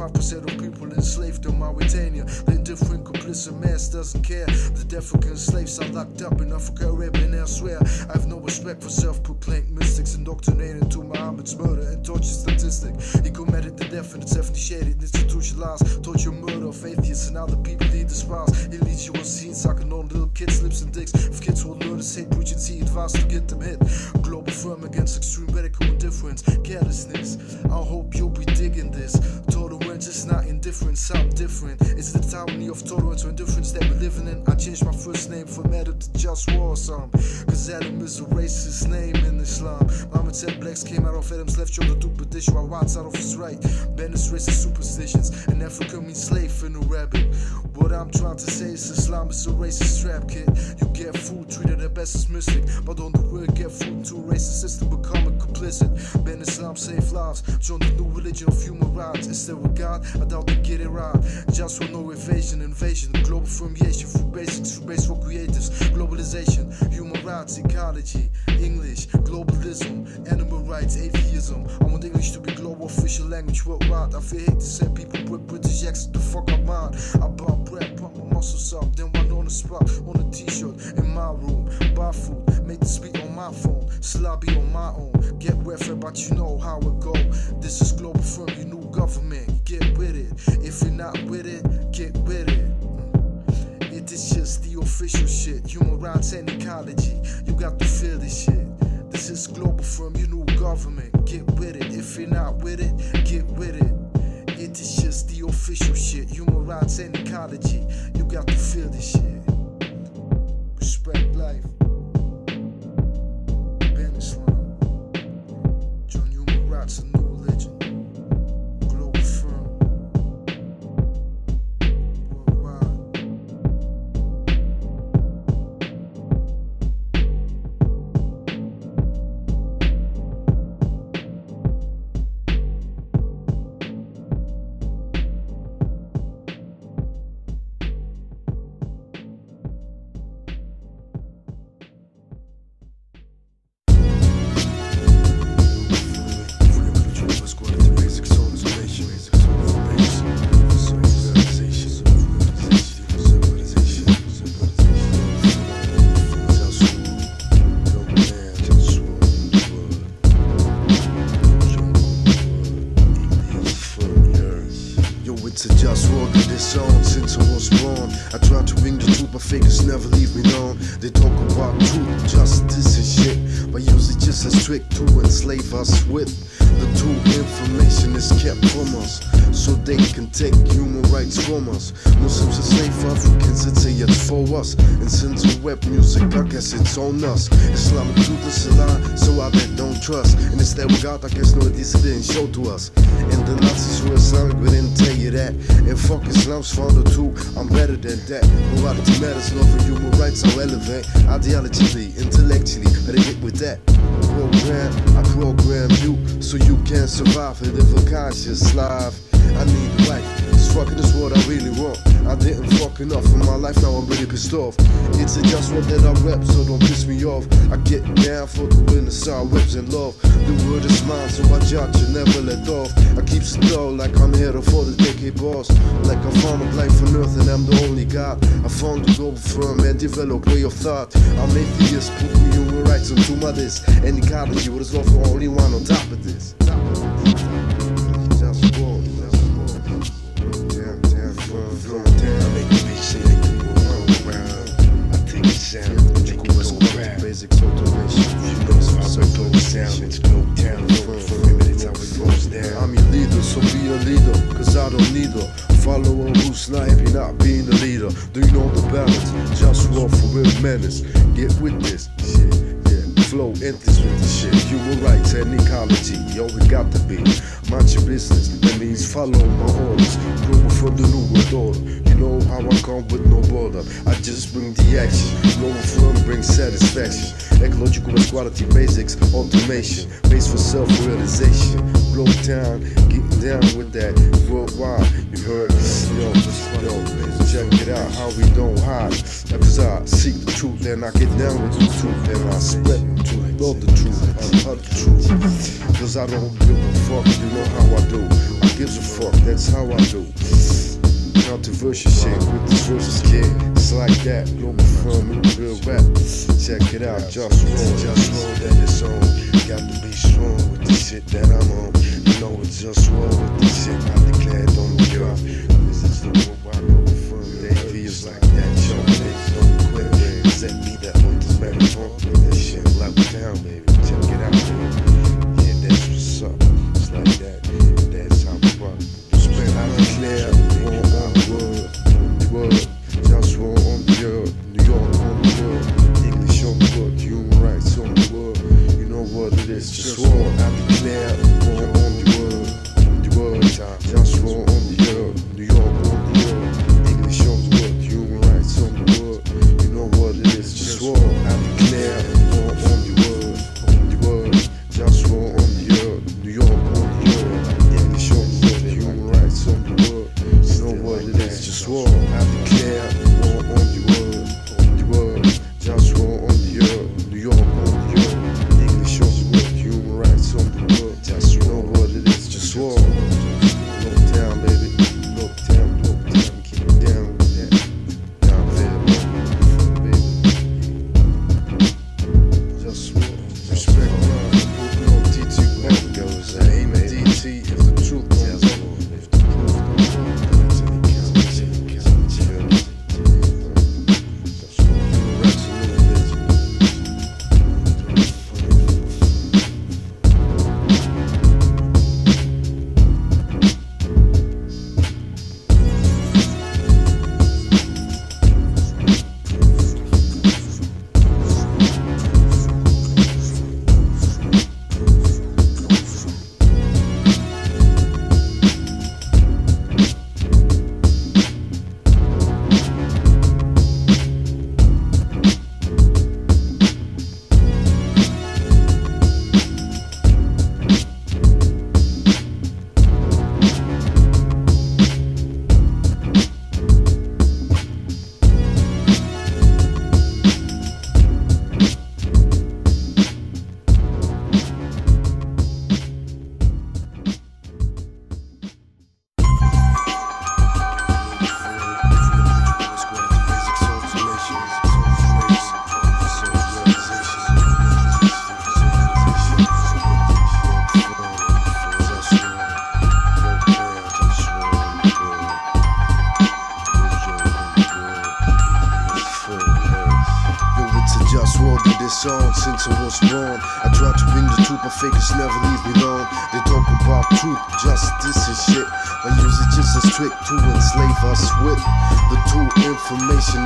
Arabia. 25% of indifference, I'm different. It's the tyranny of tolerance or indifference that we're living in. I changed my first name from Adam to Just War some. Cause Adam is a racist name in Islam. Muhammad said blacks came out of Adam's left shoulder to perdition while whites out of his right. Banners racist superstitions. And Africa means slave in rabbit. What I'm trying to say is Islam is a racist trap, kid. You get food treated at best as mystic. But on the word, get food into a racist system, becoming complicit. Ban Islam, save lives. Join the new religion of human rights. Is there a God? I doubt they get it right. Just with no evasion, invasion, global formation, through basics, through base for creatives, globalization, human rights, ecology, English, globalism, animal rights, atheism. I want English to be global official language worldwide. I feel hate to send people with British accent the fuck up mine. I bought bread, muscles up, then one on the spot, on a t-shirt, in my room, buy food, make speak on my phone, be on my own. Get welfare, but you know how it go. This is global firm your new government. Get with it. If you're not with it, get with it. Mm. It is just the official shit. Human rights and ecology. You got to feel this shit. This is global firm your new government. Get with it. If you're not with it, get with it. It is just the official shit. Human rights and ecology. You got to feel this shit. Respect life. On us. Islamic truth is a lie, so I bet don't trust. And instead we got, I guess, no, didn't show to us. And the Nazis were Islamic, we didn't tell you that. And fuck Islam's founder too, I'm better than that. Morality matters, love and human rights are relevant. Ideologically, intellectually, better get with that. Program, I program you so you can survive and live a conscious life. I need a wife. This fucking what I really want. I didn't fuck enough in my life, now I'm really pissed off. It's a just what that I rep, so don't piss me off. I get down for the winner, side whips and love. The word is mine, so I judge you, never let off. I keep slow like I'm here for the decade boss. Like I found a life on earth and I'm the only God. I found the global firm and develop way of thought. I'm atheist, put me human rights onto my this. Any ecology, what is love the only one on top of this. Just sound, it's go down, for how it goes down. I'm your leader, so be a leader, cause I don't need a follower who's not happy not being the leader. Do you know the balance? Just walk for real menace. Get with this shit, yeah. Flow in this with the shit. Human rights and ecology, yo, we got to be. Mind your business, that means follow my orders. Global firm the new order. You know how I come with no border. I just bring the action. Global firm brings satisfaction. Ecological equality basics, automation, base for self-realization. Blow down, getting down with that worldwide. You heard, yo, yo, check it out how we don't hide. Cause I seek the truth and I get down with the truth and I spread the truth, love the truth, love the truth. Cause I don't give a fuck, you know how I do. I gives a fuck, that's how I do. Controversial shit with this versus kid. It's like that, global firm, real rap. Check it out, just roll, Just roll that it's on. Got to be strong with the shit that I'm on. You know it's just roll with the shit I declared on the earth. This is the worldwide global firm. They feels like that. Show they don't quit. Set me that ultimate funk with that shit. Lock down, baby. Check it out, baby. I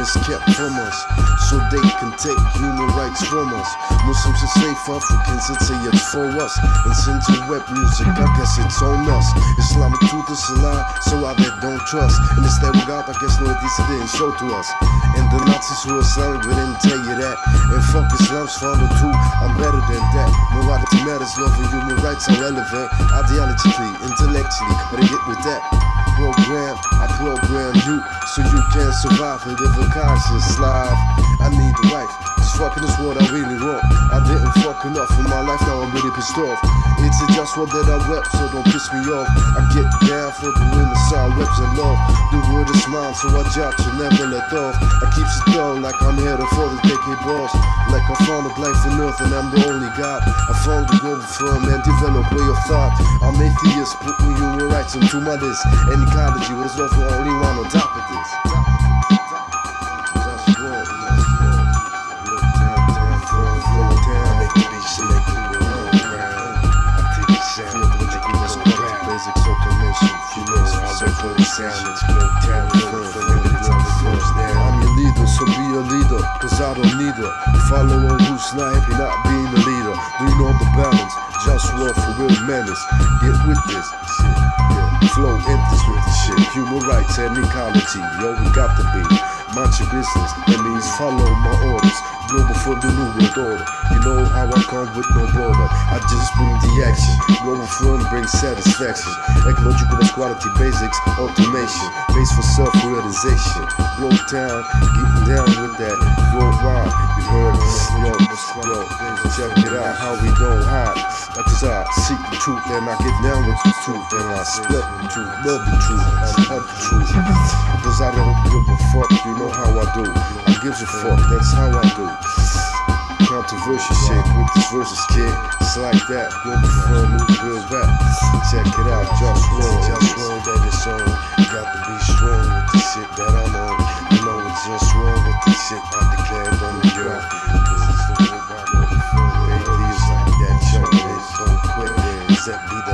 is kept from us, so they can take human rights from us. Muslims are safe, Africans and say it's for us. And since to web music, I guess it's on us. Islamic truth is a lie, so I bet don't trust. And it's that we got, I guess no, this didn't show to us. And the Nazis who are Islamic, we didn't tell you that. And fuck Islam's father too. I'm better than that. Morality matters, love and human rights are relevant. Ideologically, intellectually, gotta get with that. Program, I program you so you can survive and live a conscious life. I need a wife. This fucking is what I really want. I didn't fuck enough in my life, now I'm really pissed off. It's a just what that I wept, so don't piss me off. I get down for the side reps and love. The word is mine, so I jot you never let off. I keep it dull like I'm headed for the decade boss. Like I found a life on earth and I'm the only God. I found the global firm and develop way of thought. I'm atheist, put me human rights into my list. And ecology, what is love for only one on top of this. Cause I don't need her. Follow on who's not happy not being a leader. Do you know the balance? Just war for real menace. Get with this shit. Yeah. Flow empties with the shit. Human rights and ecology. Yo, we got to be. Mind your business. That means follow my orders. Global for the new world order. You know how I come with no border. I just bring the action. Global firm brings satisfaction. Ecological equality basics, automation. Base for self-realization. Globe town, getting down with that. Worldwide, you heard Yo, yo, check it out how we don't. Like I seek the truth and I get down with the truth and I split the truth, love the truth, I love the truth. Cause I don't give a fuck, you know how I do. I give a fuck, that's how I do. Controversial shit with this versus kid. It's like that, global firm real rap. Check it out, just roll, just roll that it's on. Got to be strong with the shit that I'm on. You know it's just wrong with the shit I declared on the earth. Cause it's the way I know the fun. Atheists like that, niggas don't quit. Except be that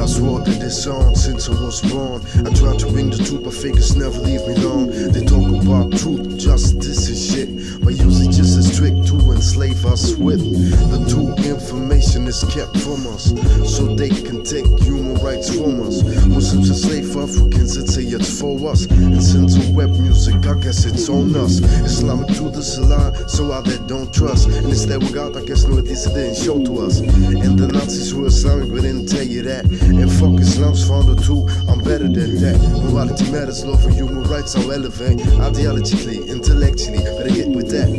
God's that this song since I was born. I try to bring the truth, but figures never leave me alone. They talk about truth, justice, and shit, but usually just as trick to enslave us with. The true information is kept from us, so they can take human rights from us. Muslims are enslave Africans and say it's for us. And since web music, I guess it's on us. Islamic truth is a lie, so I that don't trust. And instead, we got, I guess, no, this didn't show to us. And the Nazis were Islamic, but didn't tell you that. And fuck Islam's founder too, I'm better than that. Morality matters, love for human rights, I'll elevate. Ideologically, intellectually, better get with that.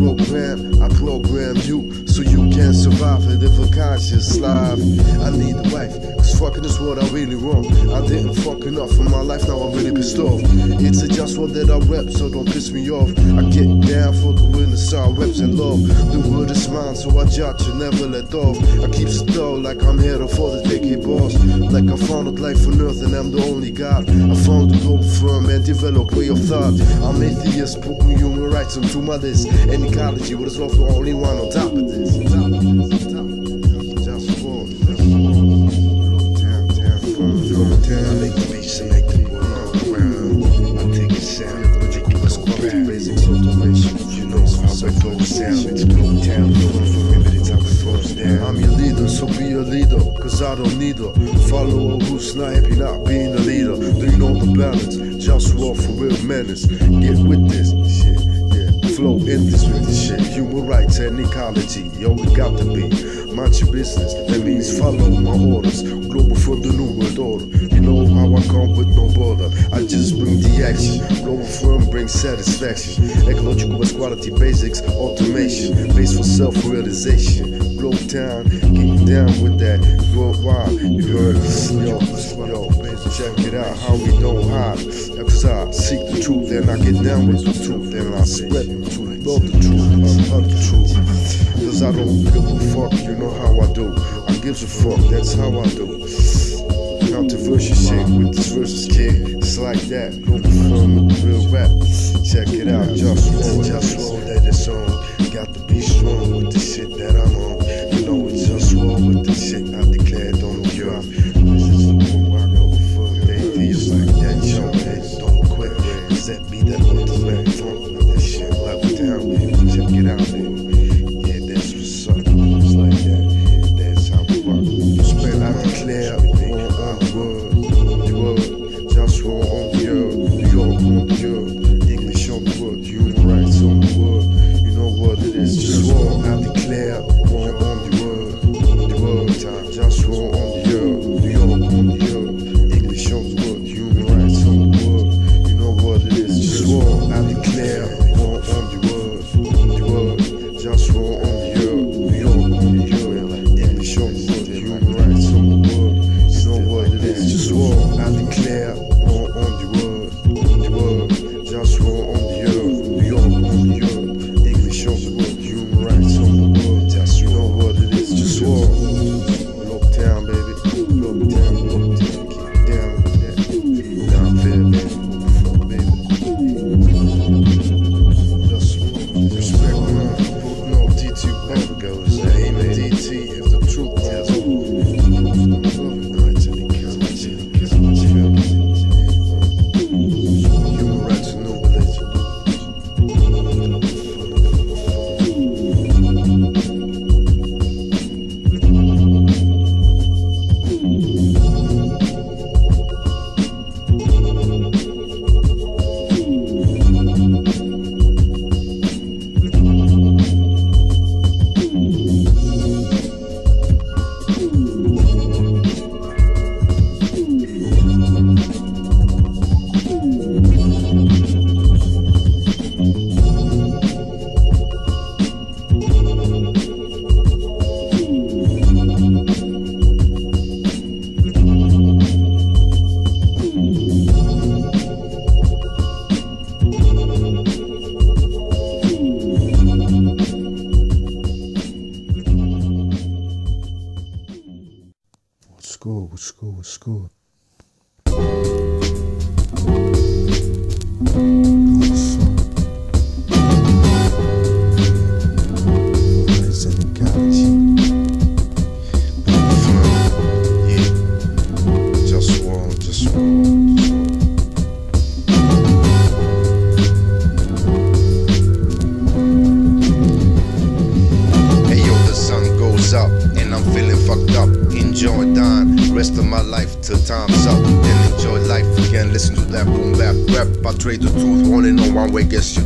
Program, I program you so you can survive and live a conscious life. I need a wife, cause fucking is what I really want. I didn't fuck enough in my life, now I'm really pissed off. It's a just what that I rep, so don't piss me off. I get down for the witness, I reps and love. The world is mine, so I judge you, never let off. I keep still like I'm here for the decade boss. Like I founded life on earth and I'm the only God. I found the global firm and developed way of thought. I'm atheist, putting human rights into my list. And ecology, what is love the only one on top of this. Just. Down, down, down. Make the and make the world round. I take sound. You know how I go sound. It's going leader, cause I don't need a follower who's not happy not being a leader. Do you know the balance? Just war for real menace. Get with this shit, yeah. Flow in this with this shit. Human rights and ecology, yo, we got to be. Mind your business, that means follow my orders. Global firm the new world order. You know how I come with no border. I just bring the action. Global firm brings satisfaction. Ecological quality basics, automation. Base for self realization. Town, getting down with that worldwide. You heard, yo, yo, check it out how we don't hide. Cause I seek the truth and I get down with the truth and I spread the truth, love the truth, love the truth. Cause I don't give a fuck, you know how I do. I gives a fuck, that's how I do. Controversial shit with this versus kid, it's like that. Firm with real rap. Check it out, just roll, just roll that it's on. Got to be strong with the shit that I'm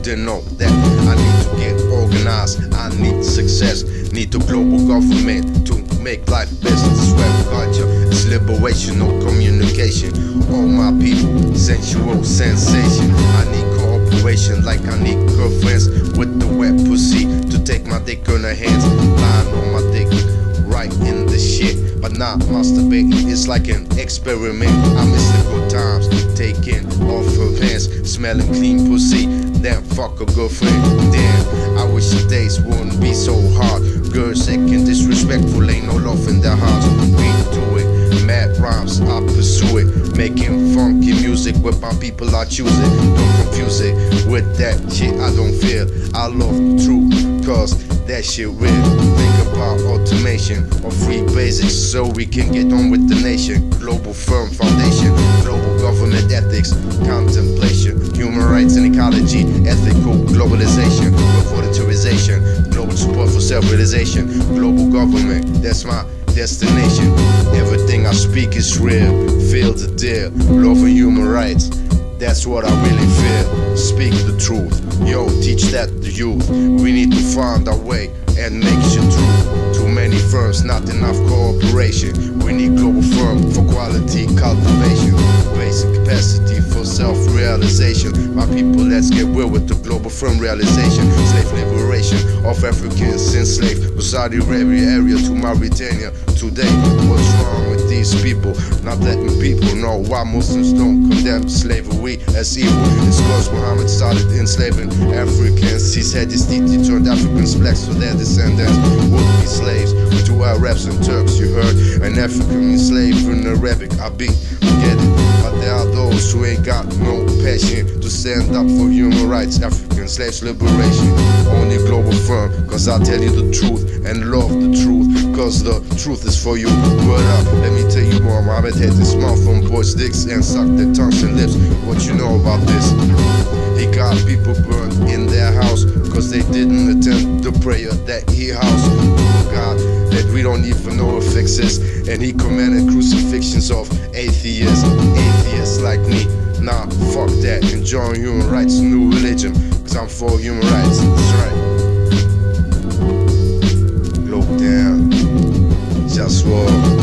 didn't know that. I need to get organized. I need success. Need the global government to make life best. Rap culture is liberation, no communication. All my people, sensual sensation. I need cooperation like I need girlfriends with the wet pussy to take my dick on her hands. Lying on my dick, right in the shit. But not masturbating, it's like an experiment. Smelling clean pussy. Then fuck a girlfriend. Damn, I wish the days wouldn't be so hard. Girls second disrespectful, ain't no love in their hearts. We do it, mad rhymes, I pursue it. Making funky music with my people, I choose it. Don't confuse it with that shit I don't feel. I love the truth, cause that shit real. About automation or free basics so we can get on with the nation. Global firm foundation, global government ethics, contemplation, human rights and ecology, ethical globalization, monetarization, global support for self-realization, global government. That's my destination. Everything I speak is real. Feel the deal. Love and human rights. That's what I really feel. Speak the truth. Yo, teach that to youth. We need to find our way and makes shit true. Too many firms, not enough cooperation. We need global firm for quality cultivation. Basic capacity for self-realization. My people, let's get real with the global firm realization. Slave liberation of Africans enslaved. Saudi Arabia area to Mauritania. Today, what's wrong with these people? Not letting people know why Muslims don't condemn slavery as evil. It's cause Muhammad started enslaving Africans. He said his he turned Africans black so their descendants would be slaves We to Arabs and Turks. You heard an African enslaved in Arabic. I be get it. But there are those who ain't got no passion to stand up for human rights, African slaves liberation. Only global firm, cause I tell you the truth and love the truth, cause the truth is for you. Word up, uh, let me tell you more. Mohammed had his mouth on boys' dicks and sucked their tongues and lips. What you know about this? He got people burned in their house, cause they didn't attend the prayer that he housed. God, that we don't even know if exists. And he commanded crucifixions of atheists, atheists like me. Nah, fuck that. Enjoying human rights, new religion. Cause I'm for human rights. That's right. Low down. Just war.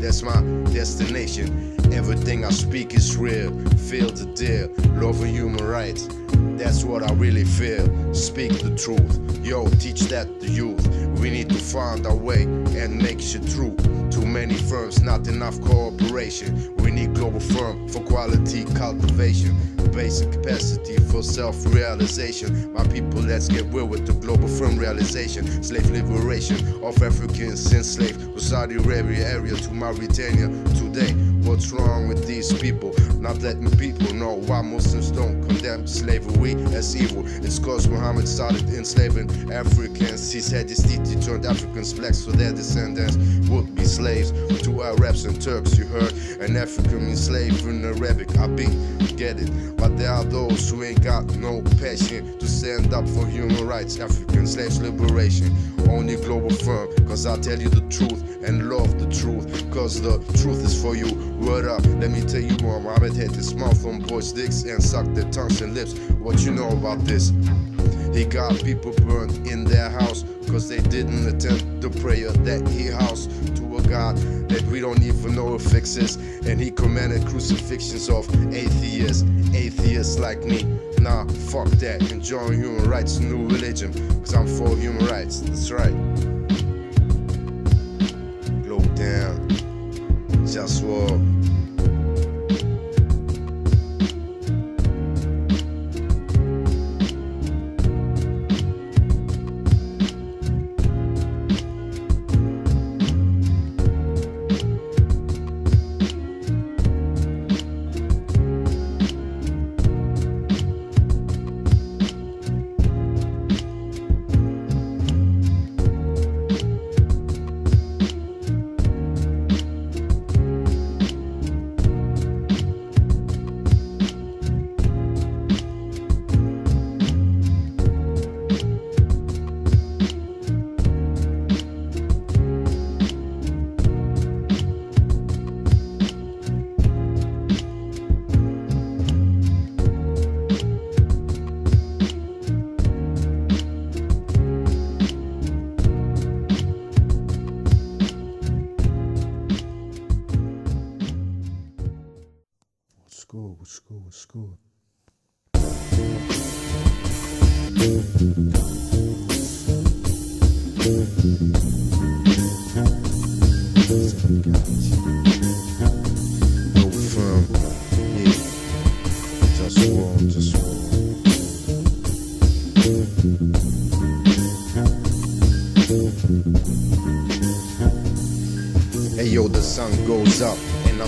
That's my destination. Everything I speak is real. Feel the deal. Love and human rights. That's what I really feel. Speak the truth. Yo, teach that to youth. We need to find our way and make shit true. Too many firms, not enough cooperation. We need global firm for quality cultivation. Basic capacity for self-realization. My people, let's get real with the global firm realization. Slave liberation of Africans enslaved from Saudi Arabia area to Mauritania today. What's wrong with these people? Not letting people know why Muslims don't condemn slavery as evil. It's cause Muhammad started enslaving Africans. He said his he turned Africans black so their descendants would be slaves to Arabs and Turks. You heard an African enslaved in Arabic. I be get it, but there are those who ain't got no passion to stand up for human rights, African slaves liberation. Only global firm, cause I tell you the truth the truth is for you. Word up, let me tell you more. Muhammad had his mouth on boys' dicks and sucked their tongues and lips. What you know about this? He got people burned in their house cause they didn't attend the prayer that he housed to a God that we don't even know if exists. And he commanded crucifixions of atheists, atheists like me. Nah, fuck that. Enjoying human rights, new religion, cause I'm for human rights. What's good? What's good? No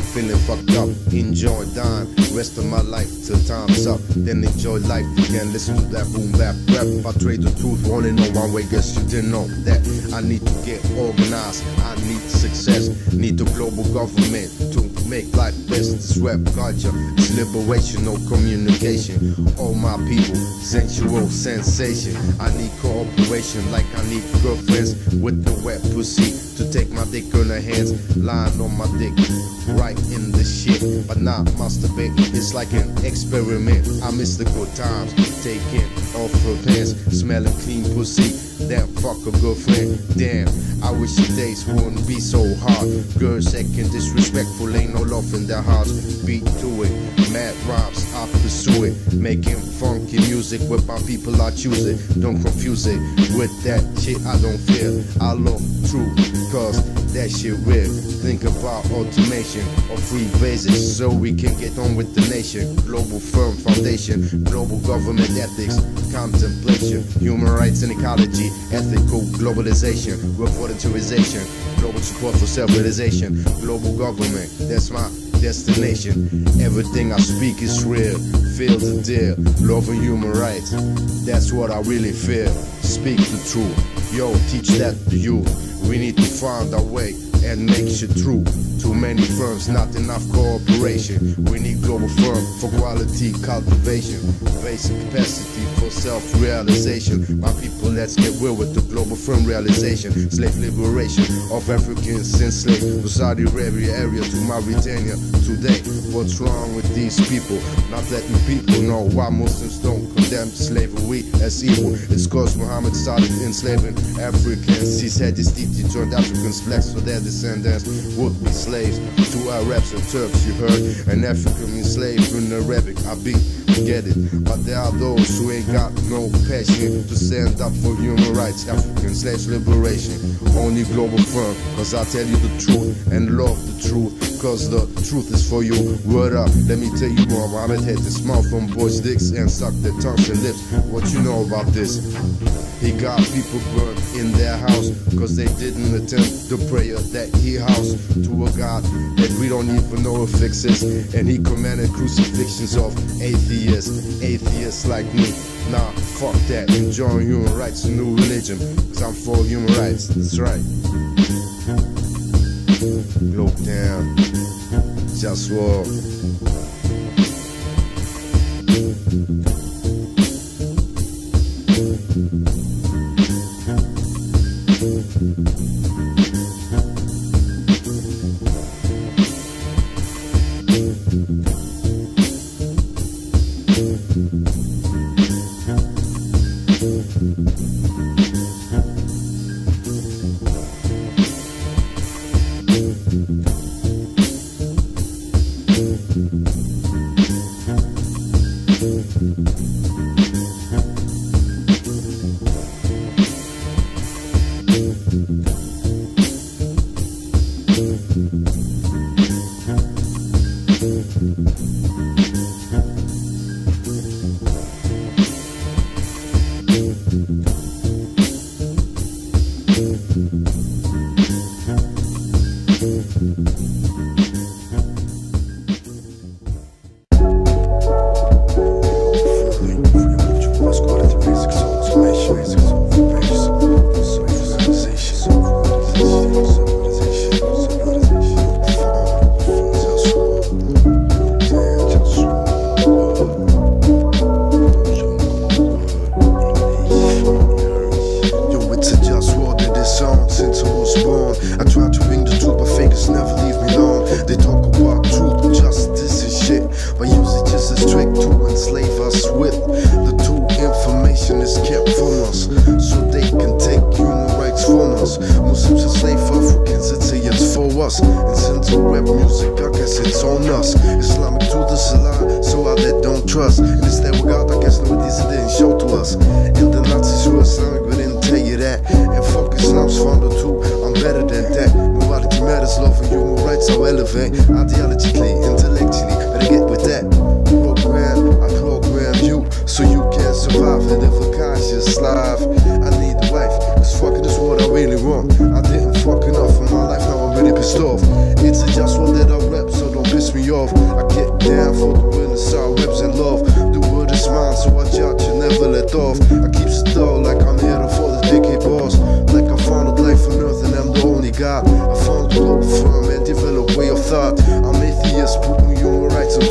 I'm feeling fucked up. Enjoy dying, rest of my life till time's up. Then enjoy life again. Listen to that boom bap rap. I trade the truth, only know one way. Guess you didn't know that. I need to get organized. I need success. Need the global government to make life best. This rap culture is liberation, no communication. All my people, sensual sensation. I need cooperation like I need girlfriends with the wet pussy to take my dick on her hands, lying on my dick, right in the shit. But not masturbating, it's like an experiment. I miss the good times, taking off her pants, smelling clean pussy. Damn, fuck a girlfriend. Damn, I wish the days wouldn't be so hard. Girls acting disrespectful, ain't no love in their hearts. Beat to it, mad rhymes, I pursue it. Making funky music with my people, I choose it. Don't confuse it with that shit I don't feel. I love truth, cause that shit real. Think about automation or free bases so we can get on with the nation. Global firm foundation, global government ethics, contemplation, human rights and ecology, ethical globalization, growth voluntarization, global support for self-realization, global government. That's my destination. Everything I speak is real. Feel the deal. Love and human rights. That's what I really feel. Speak the truth. Yo, teach that to you. We need to find our way and make shit true. Too many firms, not enough cooperation. We need global firm for quality cultivation. Basic capacity for self-realization. My people, let's get real with the global firm realization. Slave liberation of Africans enslaved to Saudi Arabia area to Mauritania. Today, what's wrong with these people? Not letting people know why Muslims don't condemn slavery as evil. It's cause Muhammad started enslaving Africans. He said his deep, he turned Africans black for their descendants would be slaves to Arabs and Turks. You heard an African enslaved in Arabic. I be get it, but there are those who ain't got no passion to stand up for human rights, African slaves liberation. Only global firm, cause I tell you the truth and love the truth. Cause the truth is for you. Word up, let me tell you more. Muhammad had his mouth on boys' dicks and sucked their tongues What you know about this? He got people burned in their house cause they didn't attempt the prayer that he housed to a God that we don't even know if exists. And he commanded crucifixions of atheists, atheists like me. Nah, fuck that. Enjoying human rights, a new religion. Cause I'm for human rights. That's right. Globe down. Just walk.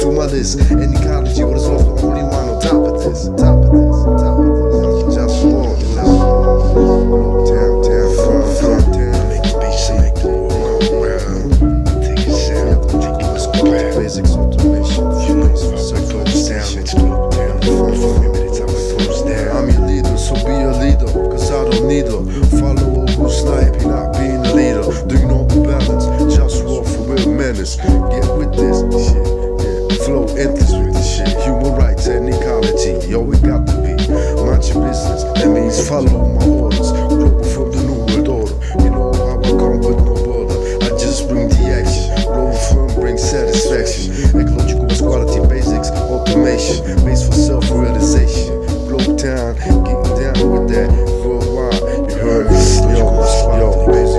from others. In the college, you was off the only one on top of this, top of this, top of this. Just for, you know, follow my orders. Global firm the new order. You know how I come with no border. I just bring the action. Global firm brings satisfaction. Ecological is quality basics, automation, base for self-realization. Globe town, getting down with that. Worldwide, you heard? me, Yo, yo,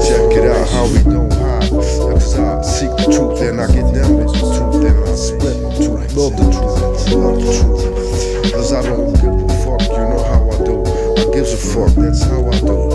check it out. How we don't hide? Cause I seek the truth then I get down with the truth then I split the truth, love the truth, love the truth. Cause I don't give fuck, that's how I do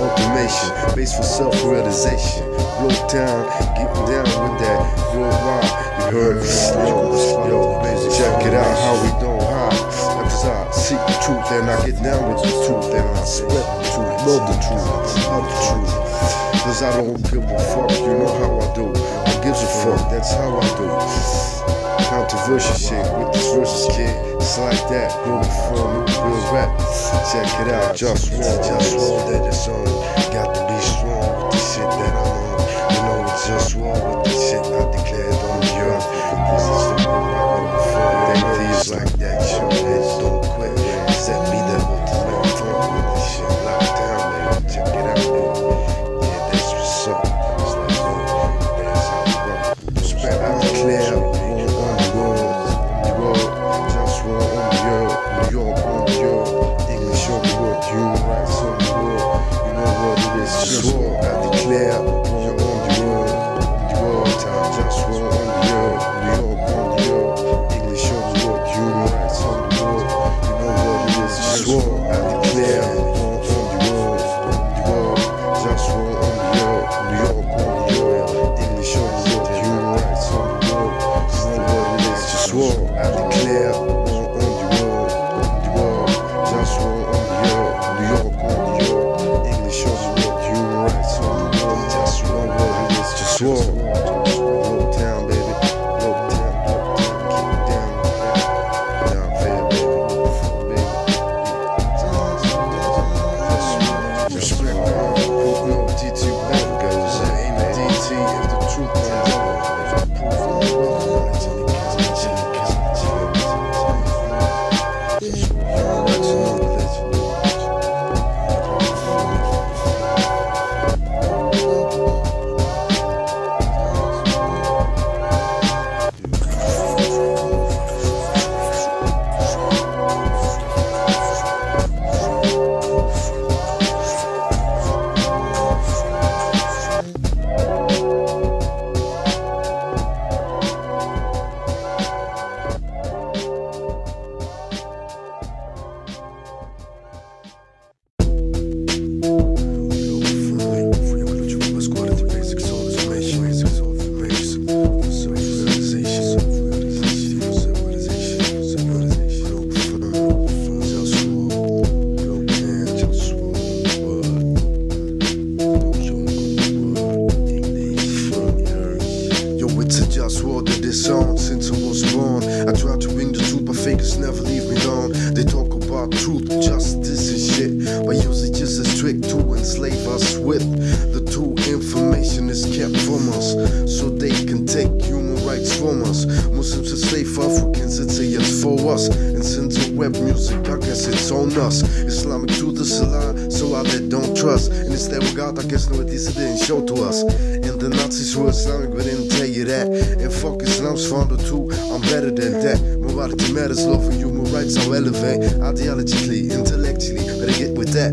automation. Base for self realization. Blow down, getting down with that worldwide. You heard? Yo, yo, check it out how we don't hide. Cause I seek the truth and I get down with the truth and I spread the truth, love the truth, love the truth. Cause I don't give a fuck, you know how I do. I gives a fuck, that's how I do. Controversial shit with this versus kid. It's like that, global firm real rap. Check it out, just one, just one that it's on. Got to be strong with the shit that I'm on. You know it's just one with the shit I declared on the earth. This is the one I global firm. Think these like that, show that don't Ideologically, intellectually, better get with that.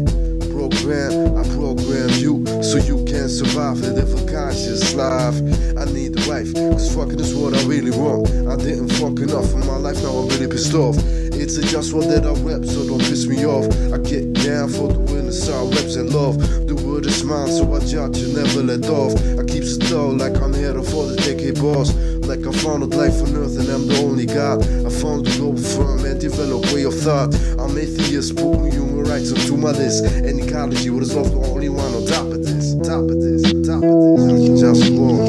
Program, I program you so you can survive. Live a conscious life. I need the wife, cause fucking is what I really want. I didn't fuck enough in my life, now I'm really pissed off. It's a just one that I rep, so don't piss me off. I get down for the winners, I reps and love. The word is mine, so I judge you, never let off. I keep it like I'm here for the decade boss. Like I founded life on earth and I'm the only God. I found the global firm and developed way of thought. I'm atheist, putting human rights onto my list. And ecology was love the only one on top of this, top of this, top of this. Just walk,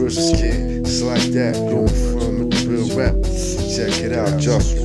versus. It's like that, go from it, real rap. Check it out, just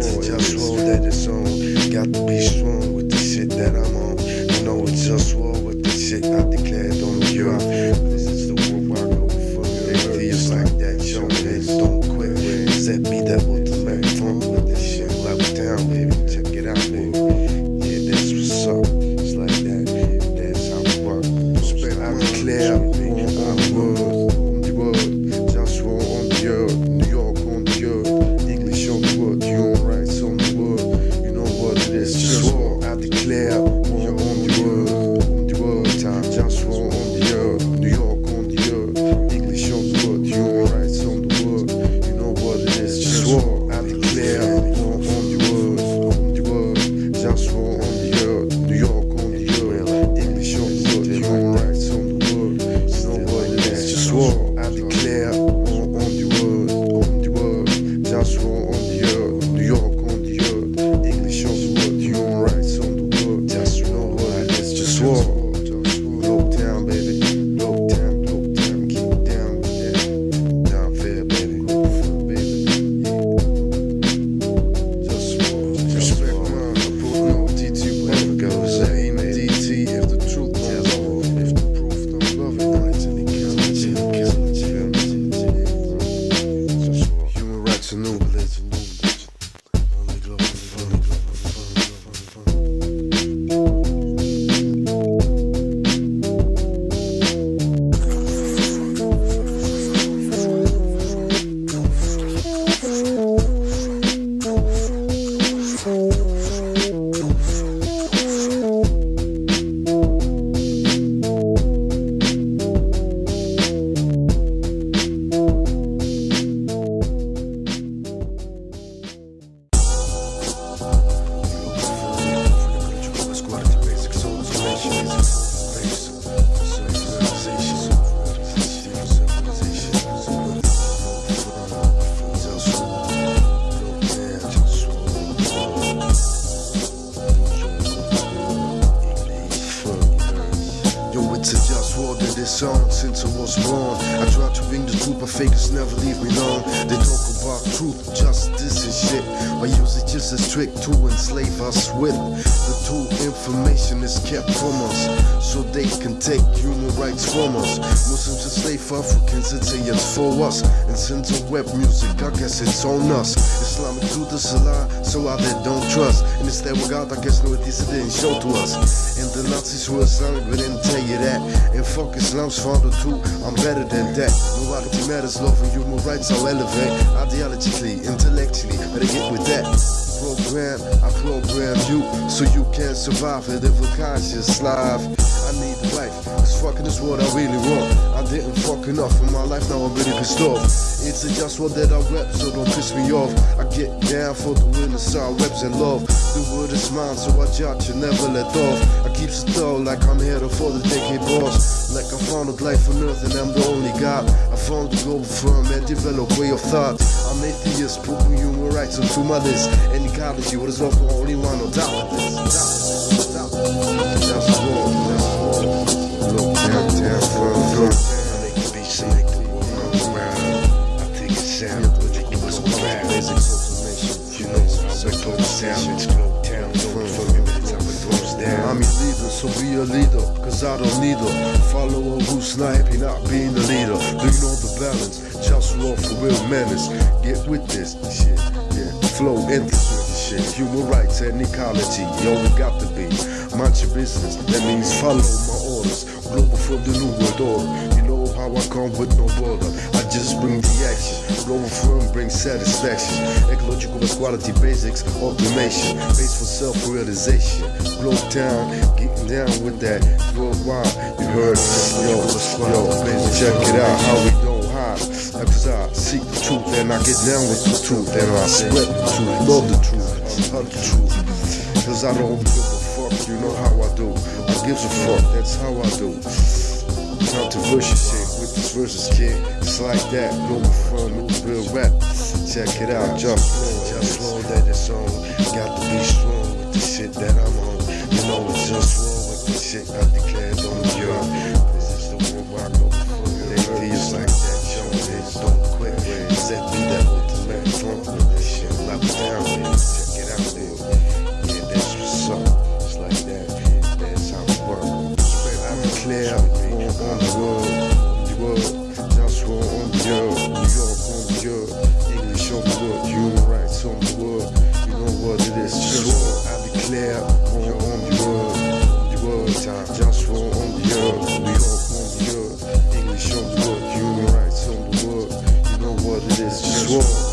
with. The true information is kept from us, so they can take human rights from us. Muslims enslave Africans, it's a yes for us. And since the web music, I guess it's on us. Islamic truth is a lie, so I they don't trust. And instead, we God, I guess no, it is it didn't show to us. And the Nazis were Islamic, but didn't tell you that. And fuck Islam's father too, I'm better than that. Morality matters, love and human rights I'll elevate. Ideologically, intellectually, better get with that. Program, I program you so you can survive and live a conscious life. I need a wife, cause fucking is what I really want. I didn't fuck enough in my life, now I'm really pissed off. It's a just one that I rap, so don't piss me off. I get down for the winners, I reps and love. The word is mine, so I judge and never let off. I keep it thorough like I'm here for the decade boss. Like I founded life on earth and I'm the only God. I found the global firm and develop way of thought. I'm atheist, putting human rights onto my list. And ecology, what is love the only one on top? That's war. Look down, down, firm, firm. I make the beats and make the world come around. I think it sound good, it goes around. Basic information, you. I'm your leader, so be a leader, cause I don't need a follower who's sniping, not being a leader. Do you know the balance? Just roll for real menace. Get with this shit, yeah. Flow into Human rights and ecology, yo, we got to be. Mind your business, that means follow my orders. Global firm the new world order. You know how I come with no border. I just bring the action. Global firm brings satisfaction. Ecological quality basics, automation. Base for self-realization. Globe town, getting down with that worldwide. You heard, yo, yo, check it out, how we hide. Cause I seek the truth and I get down with the truth and I spread the truth, love the truth, truth. Cause I don't give a fuck, you know how I do. I gives a fuck, that's how I do. Controversial shit with this versus kid. It's like that, global fun the real rap. Check it out, jump flow, just flow that it's on. Got to be strong with the shit that I'm on. You know it's just wrong with the shit I declared on the earth. This is the where I go for Lately it's like that, yo, bitch, don't quit. Set me that ultimate front with this shit. Lock down, man. It out, man. Yeah, that's what's up. It's like that, that's how it works. I'm clear on, the world, the world. Just on the earth, New York on the earth. English on the world, human rights on the world. You know what it is, just war. I declare on, on the world, the world. Just war on the New world, world. You know what it is, just war.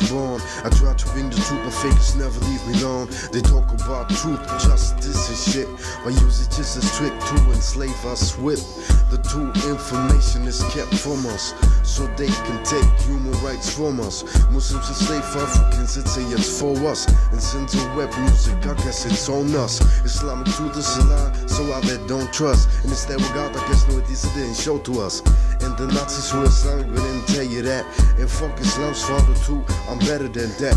Was born. I try to bring the truth, but fakers never leave me alone. They talk about truth, justice, and shit. But use it just as trick to enslave us with. The true information is kept from us, so they can take human rights from us. Muslims enslave a yes for us. And since the web music, I guess it's on us. Islamic truth is a lie, so I bet don't trust. And instead, we got, I guess, no, this didn't show to us. And the Nazis were Islamic, but didn't tell you that. And fuck Islam's father too, I'm better than that.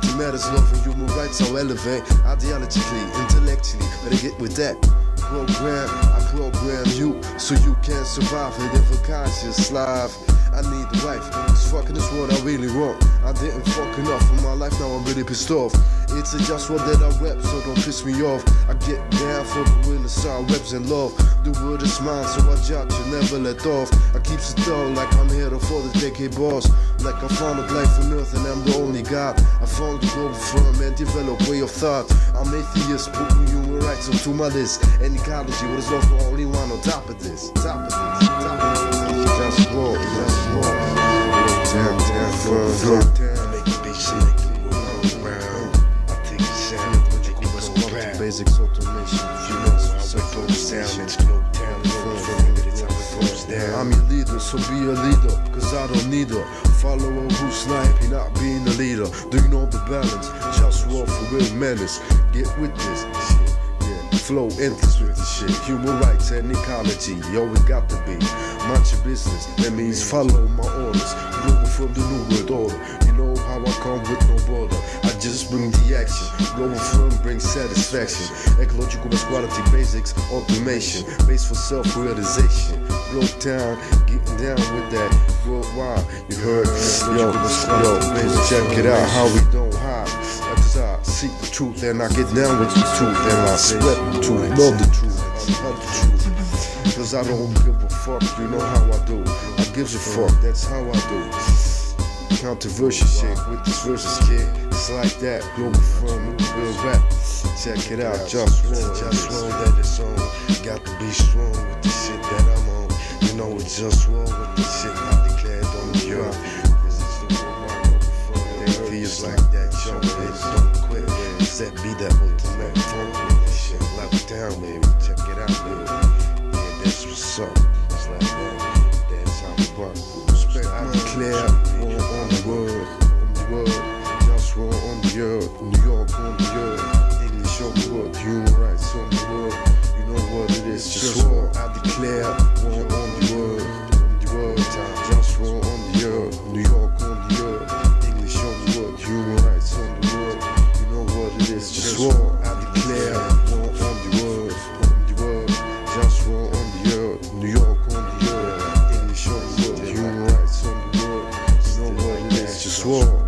Morality matters, love and human rights I'll elevate. Ideologically, intellectually, better get with that. Program, I program you so you can survive and live a conscious life. I need the wife, cause fucking is what I really want. I didn't fuck enough in my life, now I'm really pissed off. It's a just one that I rep, so don't piss me off. I get down for the real side reps and love. The word is mine, so I judge you never let off. I keep it dull like I'm here to for the decade boss. Like I found a life on earth and I'm the only God. I found the global firm and develop way of thought. I'm atheist, putting human rights onto my list. And ecology, what is love for only one on top of this? Top of this, top of this. Make it. Basics automation, you know how it down. It's go down. It's how it goes down. I'm your leader, so be a leader, cause I don't need a follower who's happy not being a leader. Do you know the balance? Just walk for real menace. Get with this shit. Yeah, flow endless with the shit. Human rights and ecology, yo, we got to be. Mind your business, that means follow my orders. Global firm the new world order. You know how I come with no border. I just bring the action. Global firm brings satisfaction. Ecological quality basics, automation. Base for self realization. Blow down, getting down with that worldwide. You heard? Yo, yo, baby, check it out. How we don't hide. I seek the truth and I get down with the truth and I spread the truth, love the truth, love the truth. Cause I don't give a fuck, you know how I do. I gives a fuck, that's how I do. Controversial shit with this versus kid. It's like that. Global firm, real rap. Check it out, just roll, Just roll that it's on. Got to be strong with the shit that I'm on. You know it's just roll with the shit I declared on the earth. This is the world my feels like that. Show it, don't quit. Set be that ultimate funk with this shit. Lock it down, baby. Check it out, baby. Yeah, that's what's up. It's like that. That's how we rock. Respect, I declare war on the world, on the world. Just war on the earth, New York on the earth. English on the world, human rights on the world. You know what it is, just war. I declare is,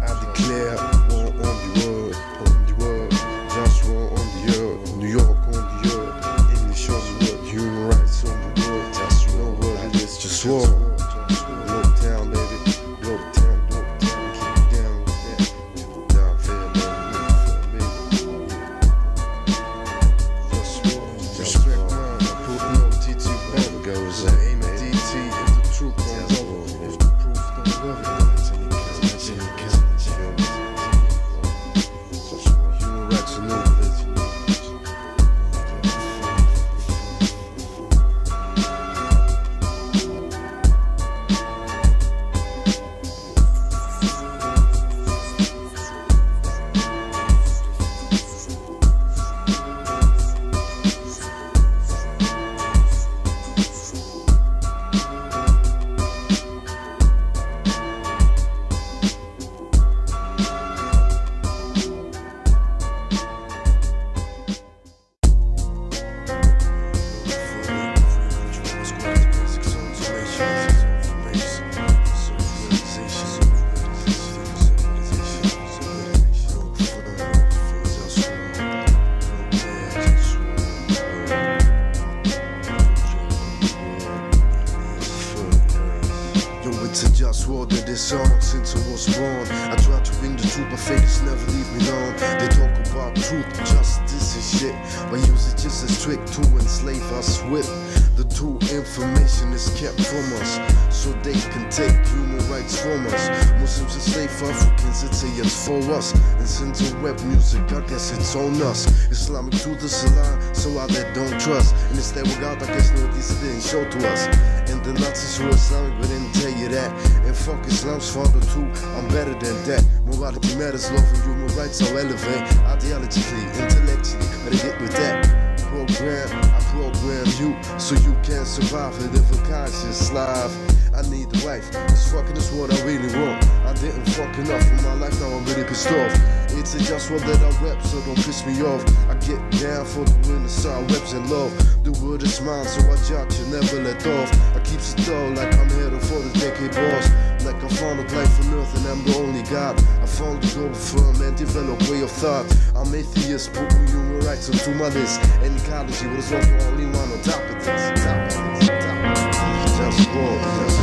I it's on us. Islamic truth is a lie, so I that don't trust. And instead, we got, I guess, no, this didn't show to us. And the Nazis were Islamic, but didn't tell you that. And fuck Islam's father too, I'm better than that. Morality matters, love and human rights are elevate. Ideologically, intellectually, better get with that. Program, I program you so you can survive and live a conscious life. I need a wife, cause fucking is what I really want. I didn't fuck enough in my life, now I'm really pissed off. It's just one that I rap, so don't piss me off. I get down for the winner, so I reps and love. The word is mine, so I judge you, never let off. I keep it dull like I'm headed for the decade boss. Like I found a life for nothing, I'm the only God. I found the goal firm and develop way of thought. I'm atheist, putting human rights onto my list. And ecology, what wrong for only one on top of this? Top of this, top of this. Just war, just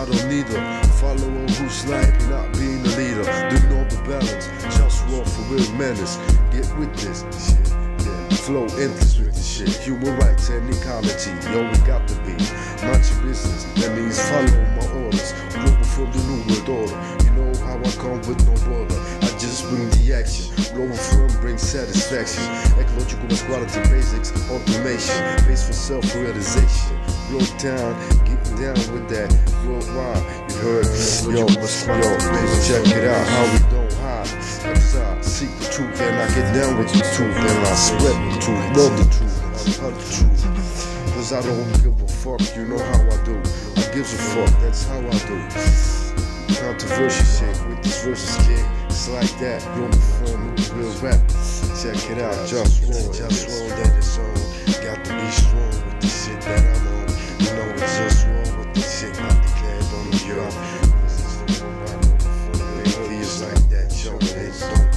I don't need a follower who's like not being a leader. Do know the balance, just war for real menace. Get with this shit. Yeah. Flow endless with this shit. Human rights and ecology, yo, we got to be. Mind your business, that means follow my orders. Global firm the new world order. You know how I come with no border. I just bring the action. Global firm brings satisfaction. Ecological equality basics, automation. Base for self-realization. Blow down, getting down with that worldwide. You heard? Yo, yo, check it out how we don't hide. I seek the truth and I get down with the truth and I spread the truth, love the truth, I tell the truth. Cause I don't give a fuck, you know how I do. I gives a fuck, that's how I do. Controversial shit with this versus kid. It's like that, global firm, real rap. Check it out, just roll, just roll that it's on. Got to be strong with the shit that I'm on. So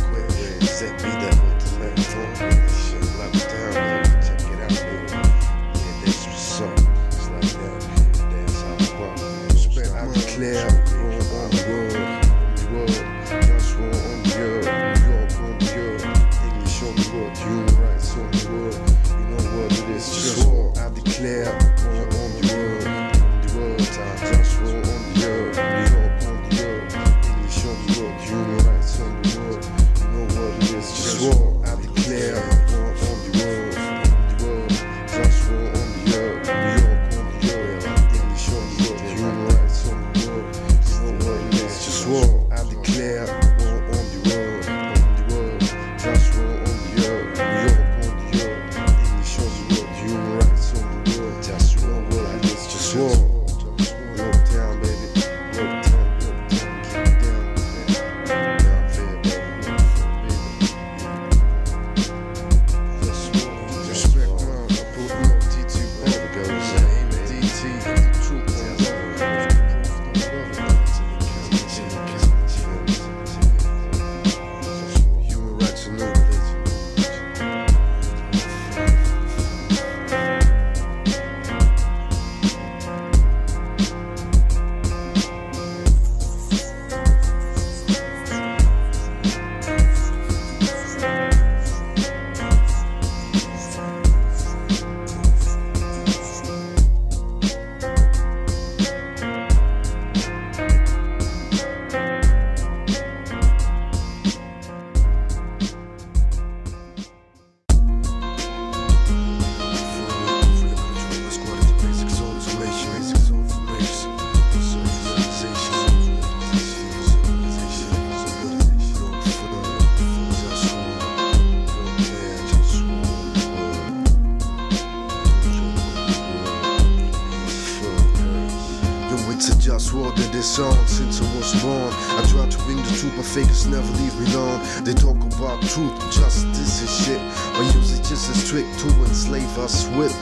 fakers never leave me alone. They talk about truth, justice, and shit, but use it just as trick to enslave us with.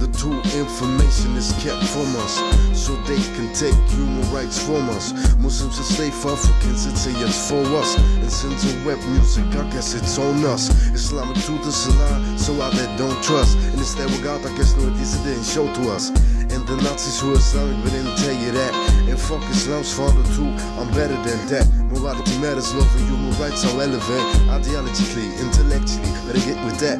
The true information is kept from us, so they can take human rights from us. Muslims enslave Africans, it's a yes for us. And since the web music, I guess it's on us. Islamic truth is a lie, so I that don't trust. And instead, we got, I guess, no, this didn't show to us. And the Nazis who are Islamic, but didn't tell you that. And fuck Islam's founder too, I'm better than that. Morality matters, love and human rights are relevant. Ideologically, intellectually, better get with that.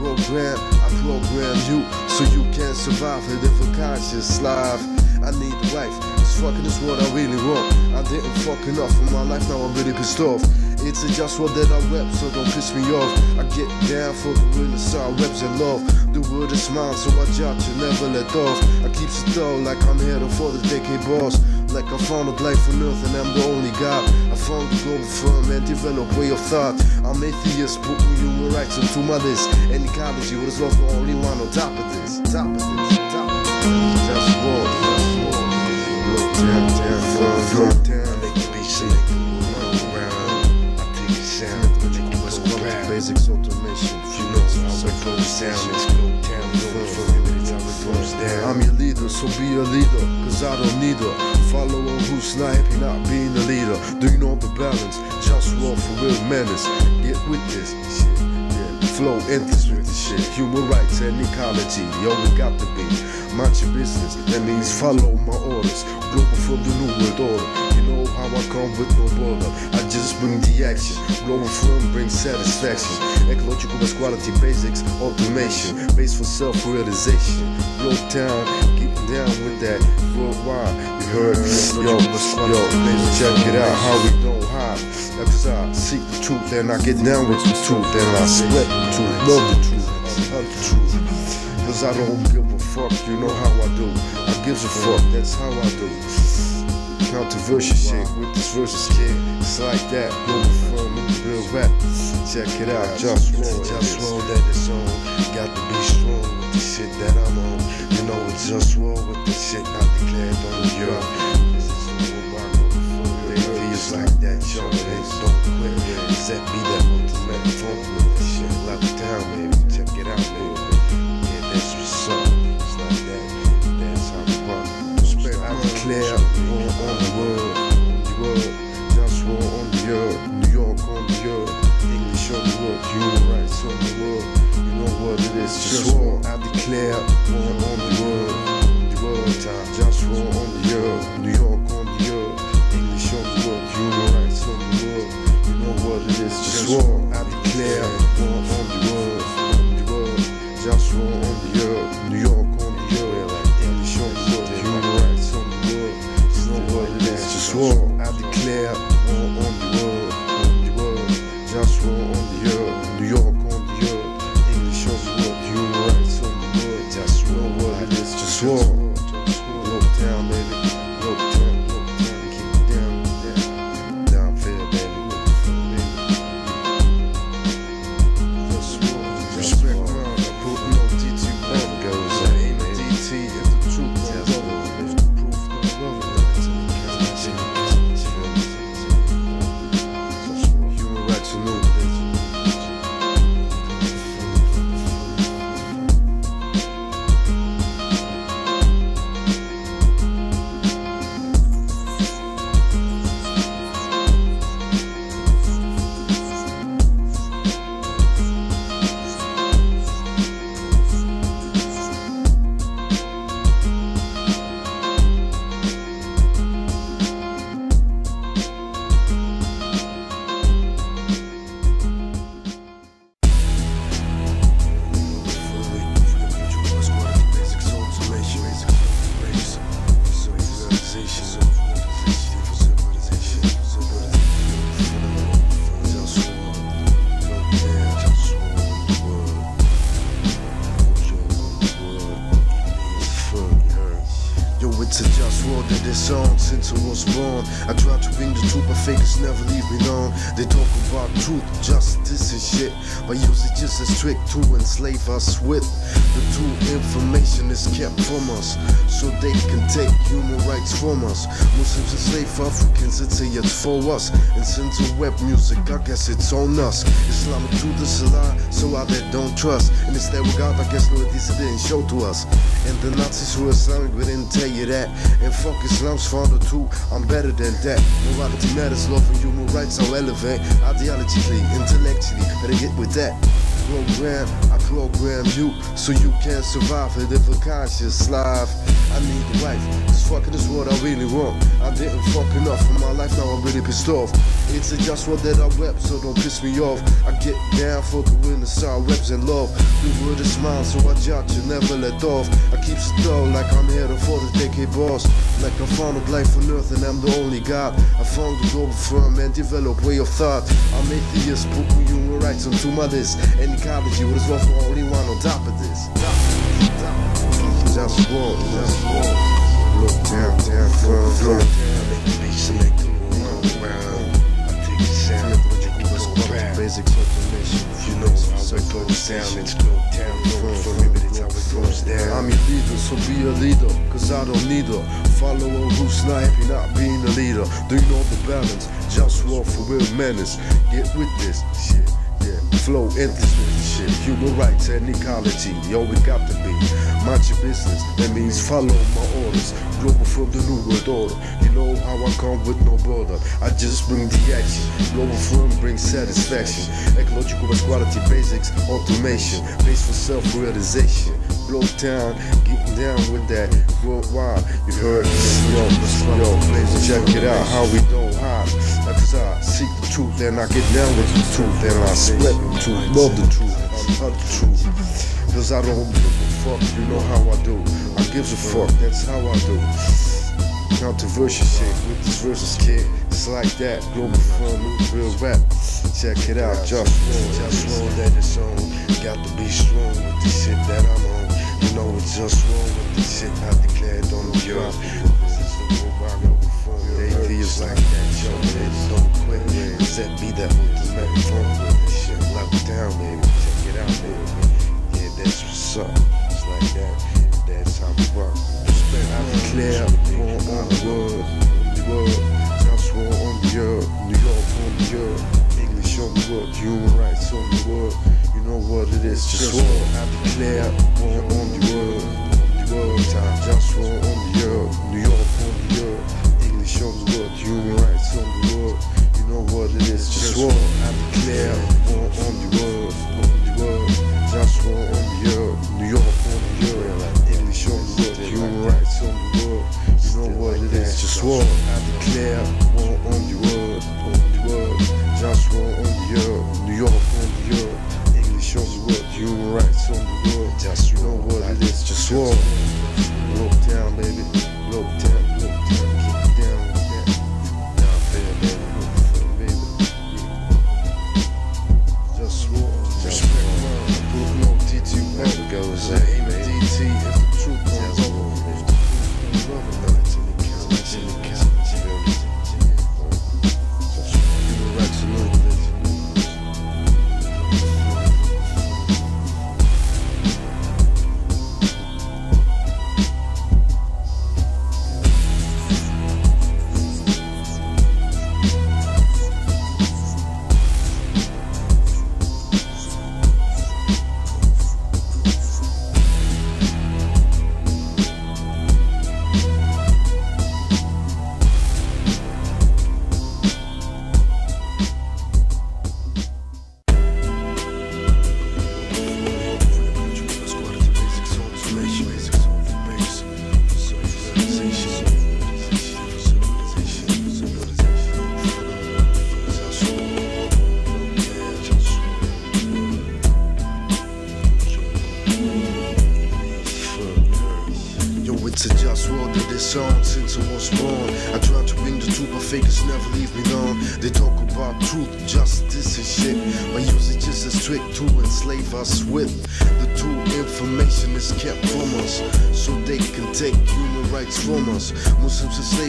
Program, I program you so you can survive and live a conscious life. I need a wife, this fucking is what I really want. I didn't fuck enough in my life, now I'm really pissed off. It's a just word that I rep, so don't piss me off. I get down for the renaissance reps and love. The world is mine, so I judge you, never let off. I keep it though, like I'm here to for the decade boss. Like I found a life on earth and I'm the only God. I found the global firm and develop way of thought. I'm atheist, putting human rights into my list. And ecology, what is love the only one on top of this? Top of this, top of this. Just war, just war. Look down, down, flow, look down. Make the beat shake. Around. I take a sound. Let's go back. Basics automation. You know how it goes down. Let's go down. I'm your leader, so be a leader, cause I don't need a follower who's sniping, not being a leader. Do you know the balance? Just war for real menace. Get with this shit. Yeah. Flow endless with this shit. Human rights and ecology, yo, we got to be. Mind your business, that means follow my orders. Global firm the new world order. You know how I come with no border. I just bring the action. Global firm brings satisfaction. Ecological quality basics, automation. Base for self realization. Blow down, getting down with that worldwide. You heard? Yo, yo, baby, check it out. How we don't hide. Cause I seek the truth and I get down with the truth. And I spread the truth, love the truth, love the truth. Cause I don't give a fuck, you know how I do. I gives a fuck, that's how I do. Controversial shit with this versus kid. It's like that, global firm, real rap. Check it out, just roll, just roll that it's on. Got to be strong with the shit that I'm on. You know it's just roll with the shit I declared on earth. This is the global firm. Baby, it's like that, yo, they don't quit. That be that ultimate funk with the shit. Lock it down, baby. Check it out, baby. Yeah, that's what's up. It's like that. That's how we rock. I declare war on the world, what it is. Just war, I declare war on the world, on the world time. Just war on the earth, New York on the earth, English on the world, human rights on the world. You know what it is. Just war, I declare war on the world, on the world. Just war on the earth, New York on the earth, English on the world, human rights on the world. You know what it is. Just war, I declare. Trick to enslave us with. The true information is kept from us, so they can take human rights from us. Muslims enslave Africans, it's a yet for us. And since the web music, I guess it's on us. Islamic truth is a lie, so I that don't trust. And it's that we got, I guess, no, it didn't show to us. And the Nazis were Islamic, we didn't tell you that. And fuck Islam's founder too, I'm better than that. Morality matters, love and human rights are relevant. Ideologically, intellectually, better get with that. Program, I program you so you can survive and live a conscious life. I need the wife, cause fucking is what I really want. I didn't fuck enough in my life, now I'm really pissed off. It's a just what that I rep, so don't piss me off. I get down for the winner, side reps and love. The word is mine, so I judge you, never let off. I keep it like I'm here for the decade boss. Like I found a life on earth and I'm the only God. I found the global firm and develop way of thought. I'm atheist, putting human rights onto my list. And ecology would as for only one on top of this. Just just. Look down, down. I'm your leader, so be a leader, cause I don't need a follower who's not being a leader. Do you know the balance? Just walk for real menace. Get with this shit. Flow endless this shit. Human rights and ecology, yo, we got to be. Mind your business, that means follow my orders. Global firm the new world order. You know how I come with no border. I just bring the action. Global firm brings satisfaction. Ecological quality basics, automation. Base for self realization. Blow down, getting down with that worldwide. You heard Yo, yo, check it out, how we don't hide. I seek the truth, and I get down with the truth, and I split the truth, love the truth, uncut the truth. Cause I don't give a fuck, you know how I do. I gives a fuck, that's how I do. Controversial shit with this versus kid. It's like that. Global fun, real rap. Check it out, just roll, just roll that it's on. Got to be strong with the shit that I'm on. You know it's just wrong with the shit I declared on the earth. They feels like that, yo. They don't quit. Set me that ultimate fun with this shit. Lock down, baby. Check it out, baby. Yeah, that's what's up. It's like that. That's how we rock. Respect, I declare war on the world, the world. Just war on the earth, New York on the earth, English on the world, human rights on the world. You know what it is, just war. I declare war on the world, the world. Just war on the earth, New York on the earth, it shows what human rights on the world. You know what it is, just war. I declare war on the world, on the world. Just war on the earth, New York on the earth. English shows what human rights on the world. You know what it is, just war. I declare war on the world, on the world. Just war on the earth, New York on the earth. English shows what human rights on the world. Just you know what it is, just war. Look down, baby, look down.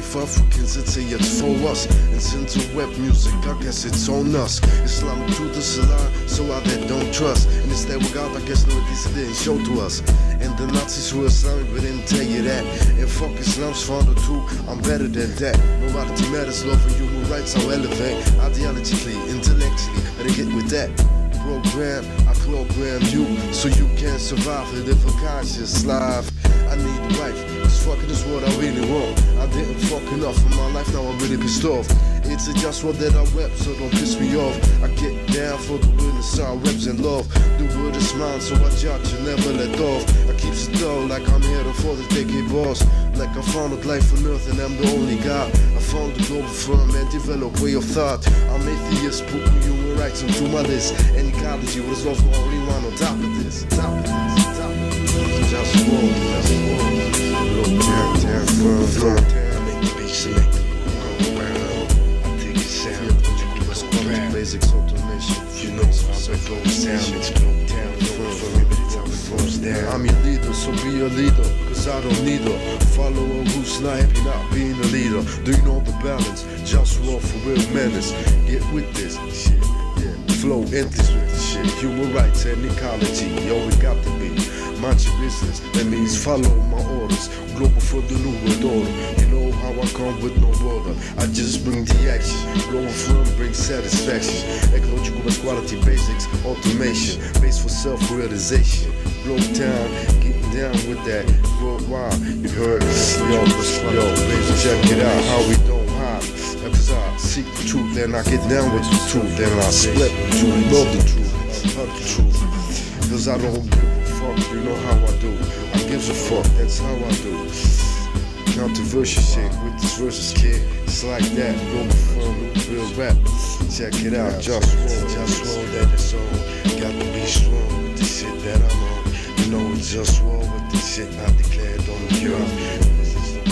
Muslims enslave Africans, it's a yes for us. And since the web music, I guess it's on us. Islam truth a lie, so I that don't trust. And it's that we got, I guess, no, it didn't show to us. And the Nazis were Islamic, but didn't tell you that. And fuck Islam's founder too, I'm better than that. Morality matters, love and human rights, I'll elevate. Ideologically, intellectually, better get with that. Program, I program you so you can survive a different conscious life. I need a fucking is what I really want. I didn't fuck enough in my life, now I'm really pissed off. It's a just what that I rep, so don't piss me off. I get down for the I reps and love. The word is mine, so I judge and never let off. I keep it dull like I'm here for the decade boss. Like I founded life on earth and I'm the only God. I found the global firm and developed way of thought. I'm atheist, put human rights into my list. And ecology was also only one on top of this. Top of this, top of this. Just war. I'm your leader, so be a leader. Cause I don't need a follower who's not happy not being a leader. Do you know the balance? Just war for real menace. Get with this shit. Yeah, flow endless with this shit. Human rights and ecology, yo, we got to be. Mind your business, that means follow my orders. Global for the new world order. You know how I come with no border. I just bring the action. Global firm brings satisfaction. Ecological best quality basics, automation. Base for self realization. Blow town, getting down with that worldwide. You heard? Yo, yo, check it out. How we don't hide. Cause I seek the truth then I get down with the truth then I split the truth, love the truth, love the truth. Cause I don't fuck, you know how I do. I gives a fuck, that's how I do. Controversial shit with this versus kid. It's like that, go from real rap. Check it out, just roll, just roll that it's on. Got to be strong with the shit that I'm on. You know it's just roll with the shit I declared on the earth. This is the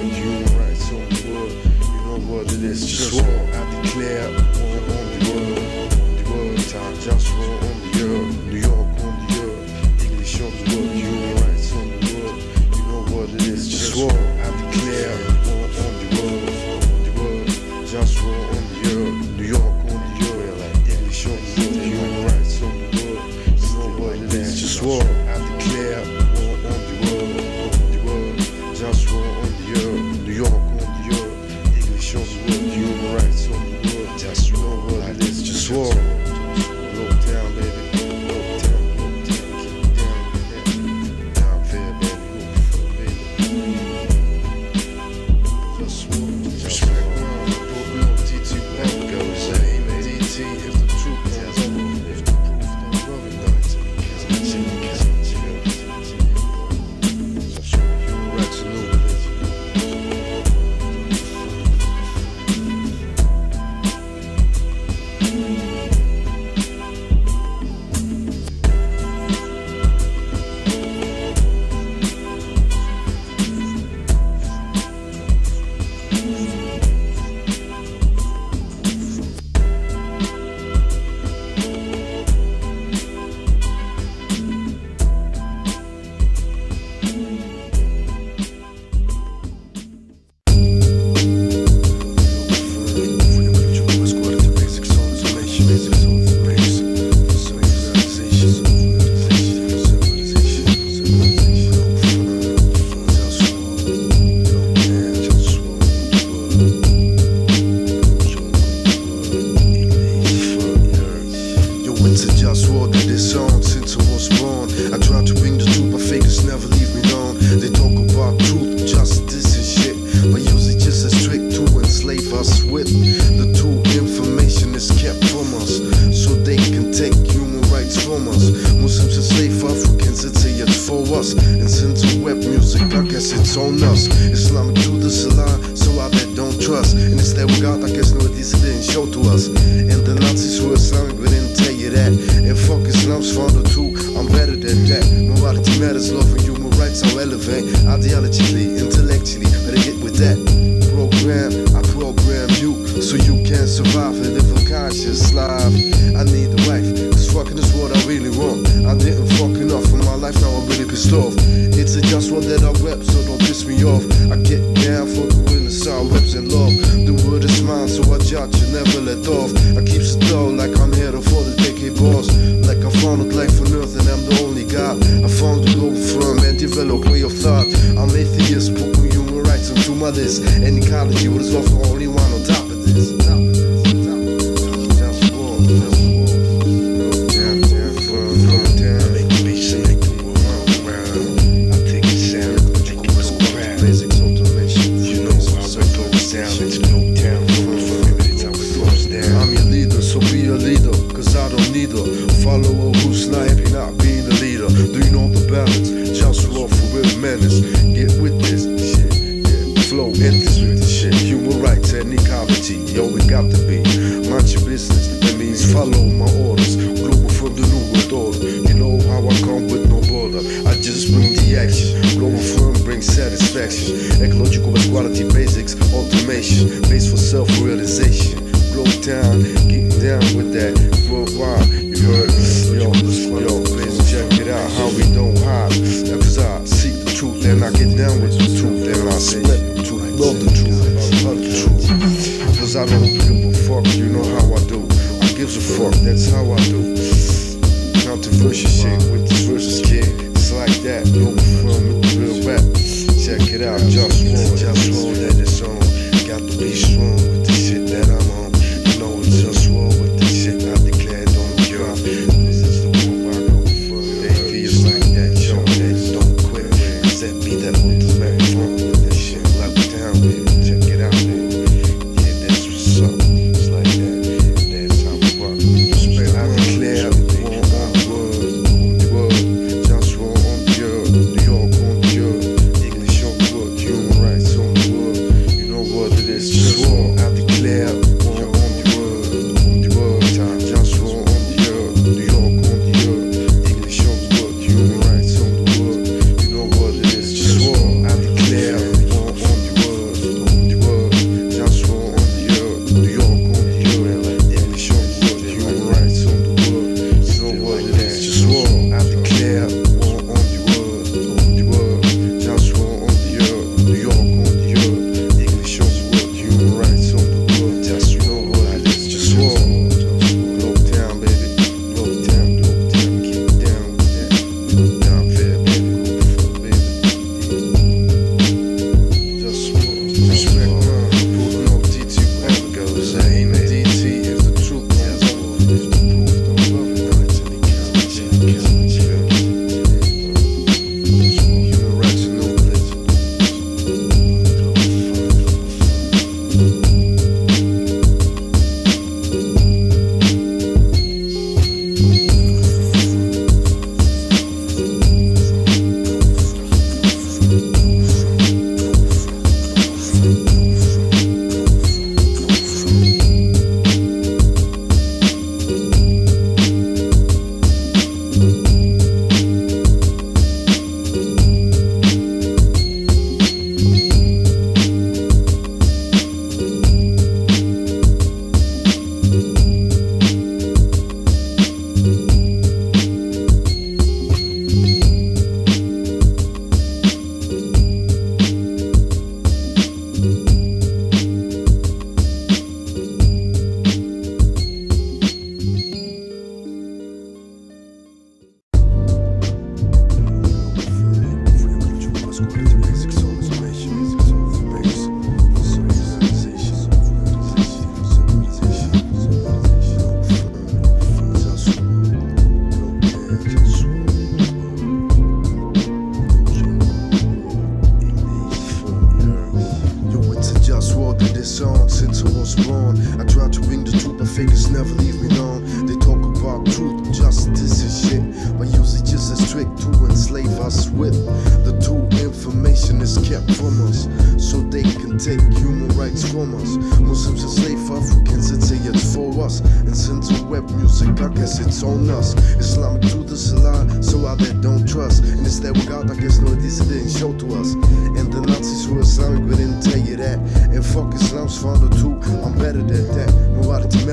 World. You know what it is, just. I declare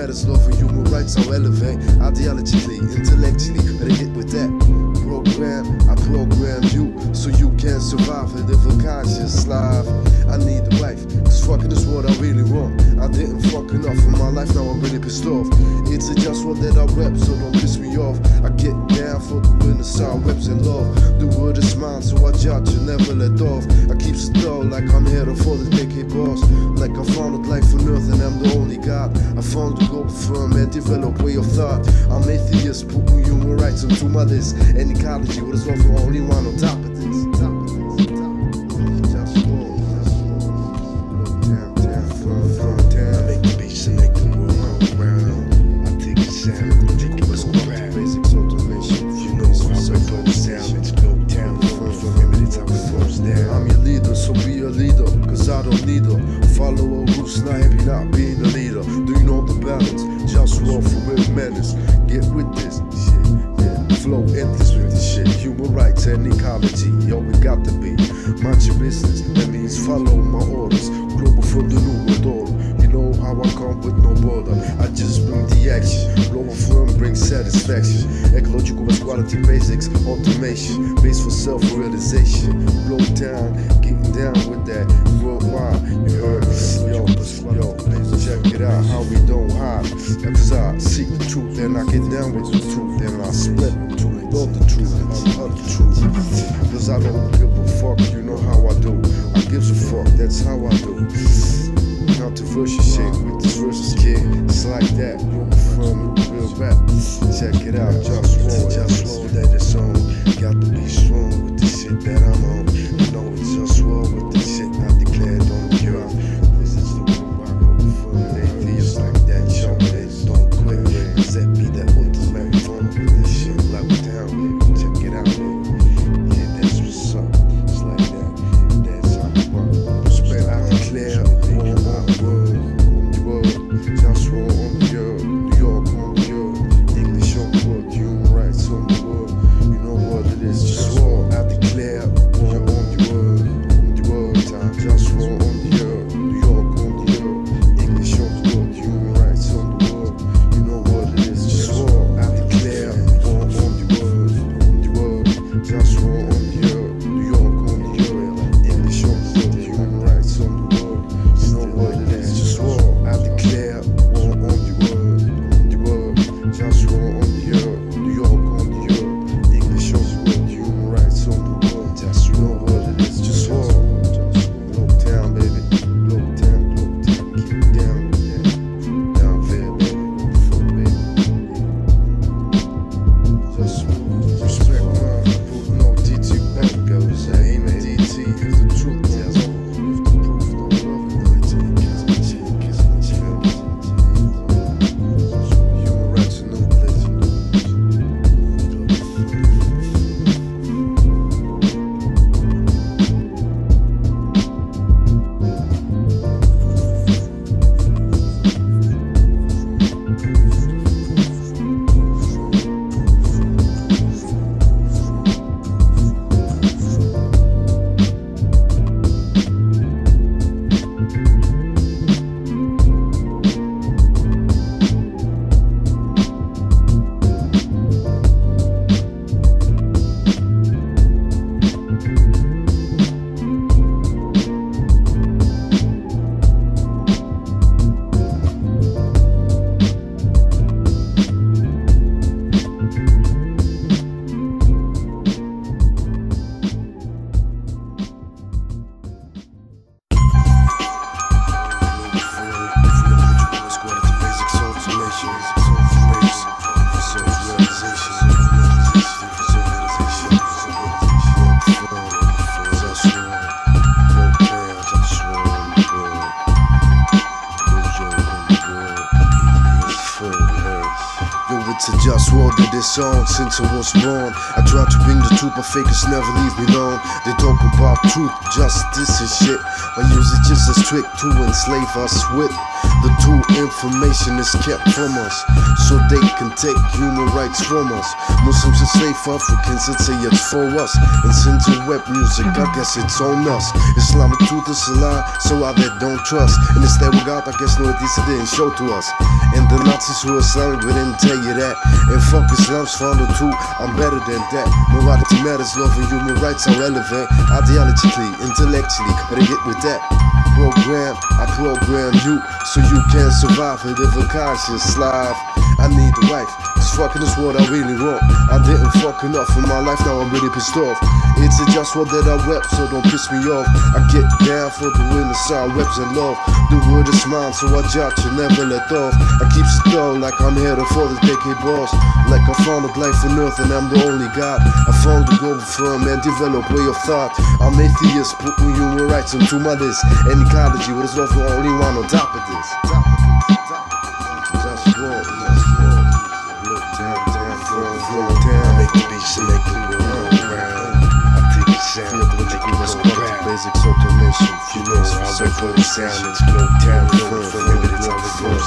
Morality matters, love and human rights, I'll elevate. Ideologically, intellectually, better get with that. Program, I program you so you can survive and live a conscious life. I need a wife, cause fucking is what I really want. I didn't fuck enough in my life, now I'm really pissed off. It's a just what that I rap, so don't piss me off. I get down for the winners, I reps and love. The word is mine, so I judge and never let off. I keep it dull like I'm here for the decade boss. Like I founded life on earth and I'm the only God. I found the global firm and develop way of thought. I'm atheist, put my human rights onto my list. And ecology, what is love the only one on top of this. Top of this, top of this. Just war, just war. Down, down, front, front, down. Make the beats and make the world go round. I take a sound, take it go round. Basics automation, You know how it goes down, it's go down. From from remedy, how it goes down. I'm your leader, so be a leader, cause I don't need a follower who's not happy not balance? Just war for real menace. Get with this shit, yeah. Flow endless with this shit. Human rights and ecology, yo, we got to be. Mind your business, that means follow my orders. Global firm the new world order. You know how I come with no border. I just bring the action. Global firm brings satisfaction. Ecological quality basics, automation, base for self-realization. Blow down, getting down with that worldwide. You heard? Yo, yo, it out how we don't hide. Cause I seek the truth and I get down with the truth and I split the truth, love the truth, and I love the truth. Cause I don't give a fuck, you know how I do. I gives a fuck, that's how I do. Controversial shit with this versus kid. It's like that, look from real rap. Check it out, just roll, just roll that it's on. Got to be strong with the shit that I'm on. You know it's just roll with the this song since I was born. I try to bring the truth, but fakers never leave me alone. They talk about truth, justice, and shit. But use it just as trick to enslave us with. The true information is kept from us, so they can take human rights from us. Muslims enslave Africans and say it's for us. And since to web music, I guess it's on us. Islamic truth is a lie, so I they don't trust. And instead we got, I guess, no, this didn't show to us. And the Nazis who are Islamic, we didn't tell you that. And fuck Islam's found the truth, I'm better than that. Morality matters, love and human rights are relevant. Ideologically, intellectually, better get with that. Program, I program you so you can survive and live a conscious life. I need a wife, cause fucking is what I really want. I didn't fuck enough in my life, now I'm really pissed off. It's just what that I rep, so don't piss me off. I get down for the winner, side webs and love. The word is mine, so I judge and never let off. I keep it like I'm here for the decade boss. Like I found a life on earth and I'm the only God. I found the global firm and develop way of thought. I'm atheist, putting human rights into my list. And ecology, what is love the only one on. Top of this,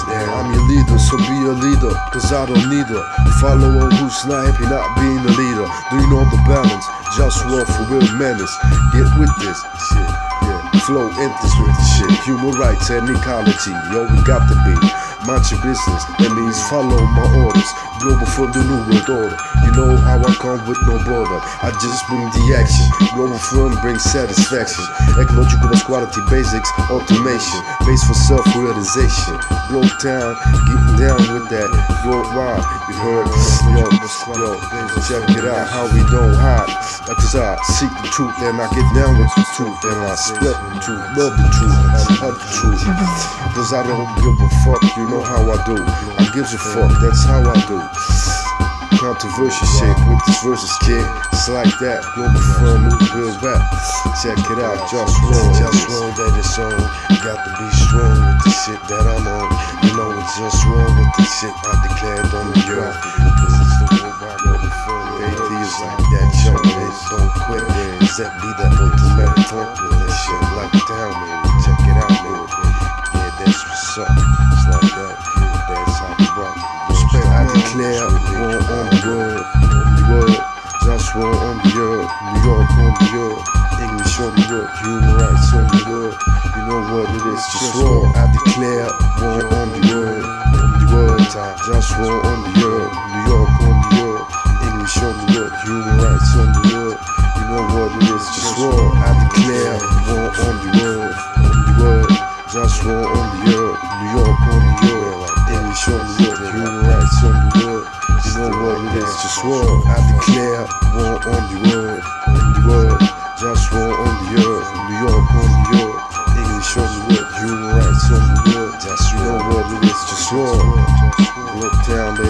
down. I'm your leader, so be a leader, cause I don't need a follower who's not happy not being a leader. Do you know the balance? Just war for real menace. Get with this shit, yeah. Flow endless with the shit. Human rights and ecology, yo, we got to be. Mind your business, that means follow my orders. Global for the new world order. You know how I come with no border. I just bring the action. Global firm brings satisfaction. Ecological quality basics, automation. Base for self-realization. Glow town, getting down with that. Worldwide, you heard? Yo, yo, check it out how we don't hide. Cause I seek the truth and I get down with the truth and I split the truth, love the truth, I'm the truth. Cause I don't give a fuck, you know how I do. I give a fuck, that's how I do. Controversial shit with this versus kid. It's like that, global firm, real rap. Check it out, just roll, Just roll that it's on. Got to be strong with the shit that I'm on. You know it's just wrong with the shit I declared on the earth. This is the world by global firm. Atheists like that, young man, don't quit. Cause that be that ultimate funk with that shit. Like down, man. Check it out, man. Yeah, that's what's up. It's like that. I on the world, on the world. Just war on the earth, New York on the earth, English on the earth, human rights on the earth. You know what it is, just war. I declare war on the world, on the world. Just war on the earth, New York on the earth, English on the earth, human rights on the earth. You know what it is, just war. I declare war on the world, on the world. Just war on the earth, New York on the earth, English on the earth, human rights on the earth. Know what it is, just war. I declare war on the world, on the world. Just war on the earth, New York on the earth, English on the earth, human rights on the earth. Just you know what it is, just war. Look town, baby.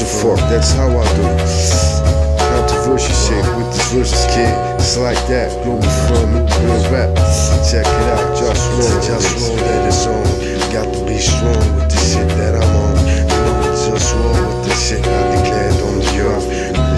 to four. That's how I do it. The versus shit with this versus kid. It's like that. Global firm real rap. Check it out. just Sloan. Just Sloan that it's on. Got to be strong with the shit that I'm on. You know it's just wrong with the shit I declared on the earth.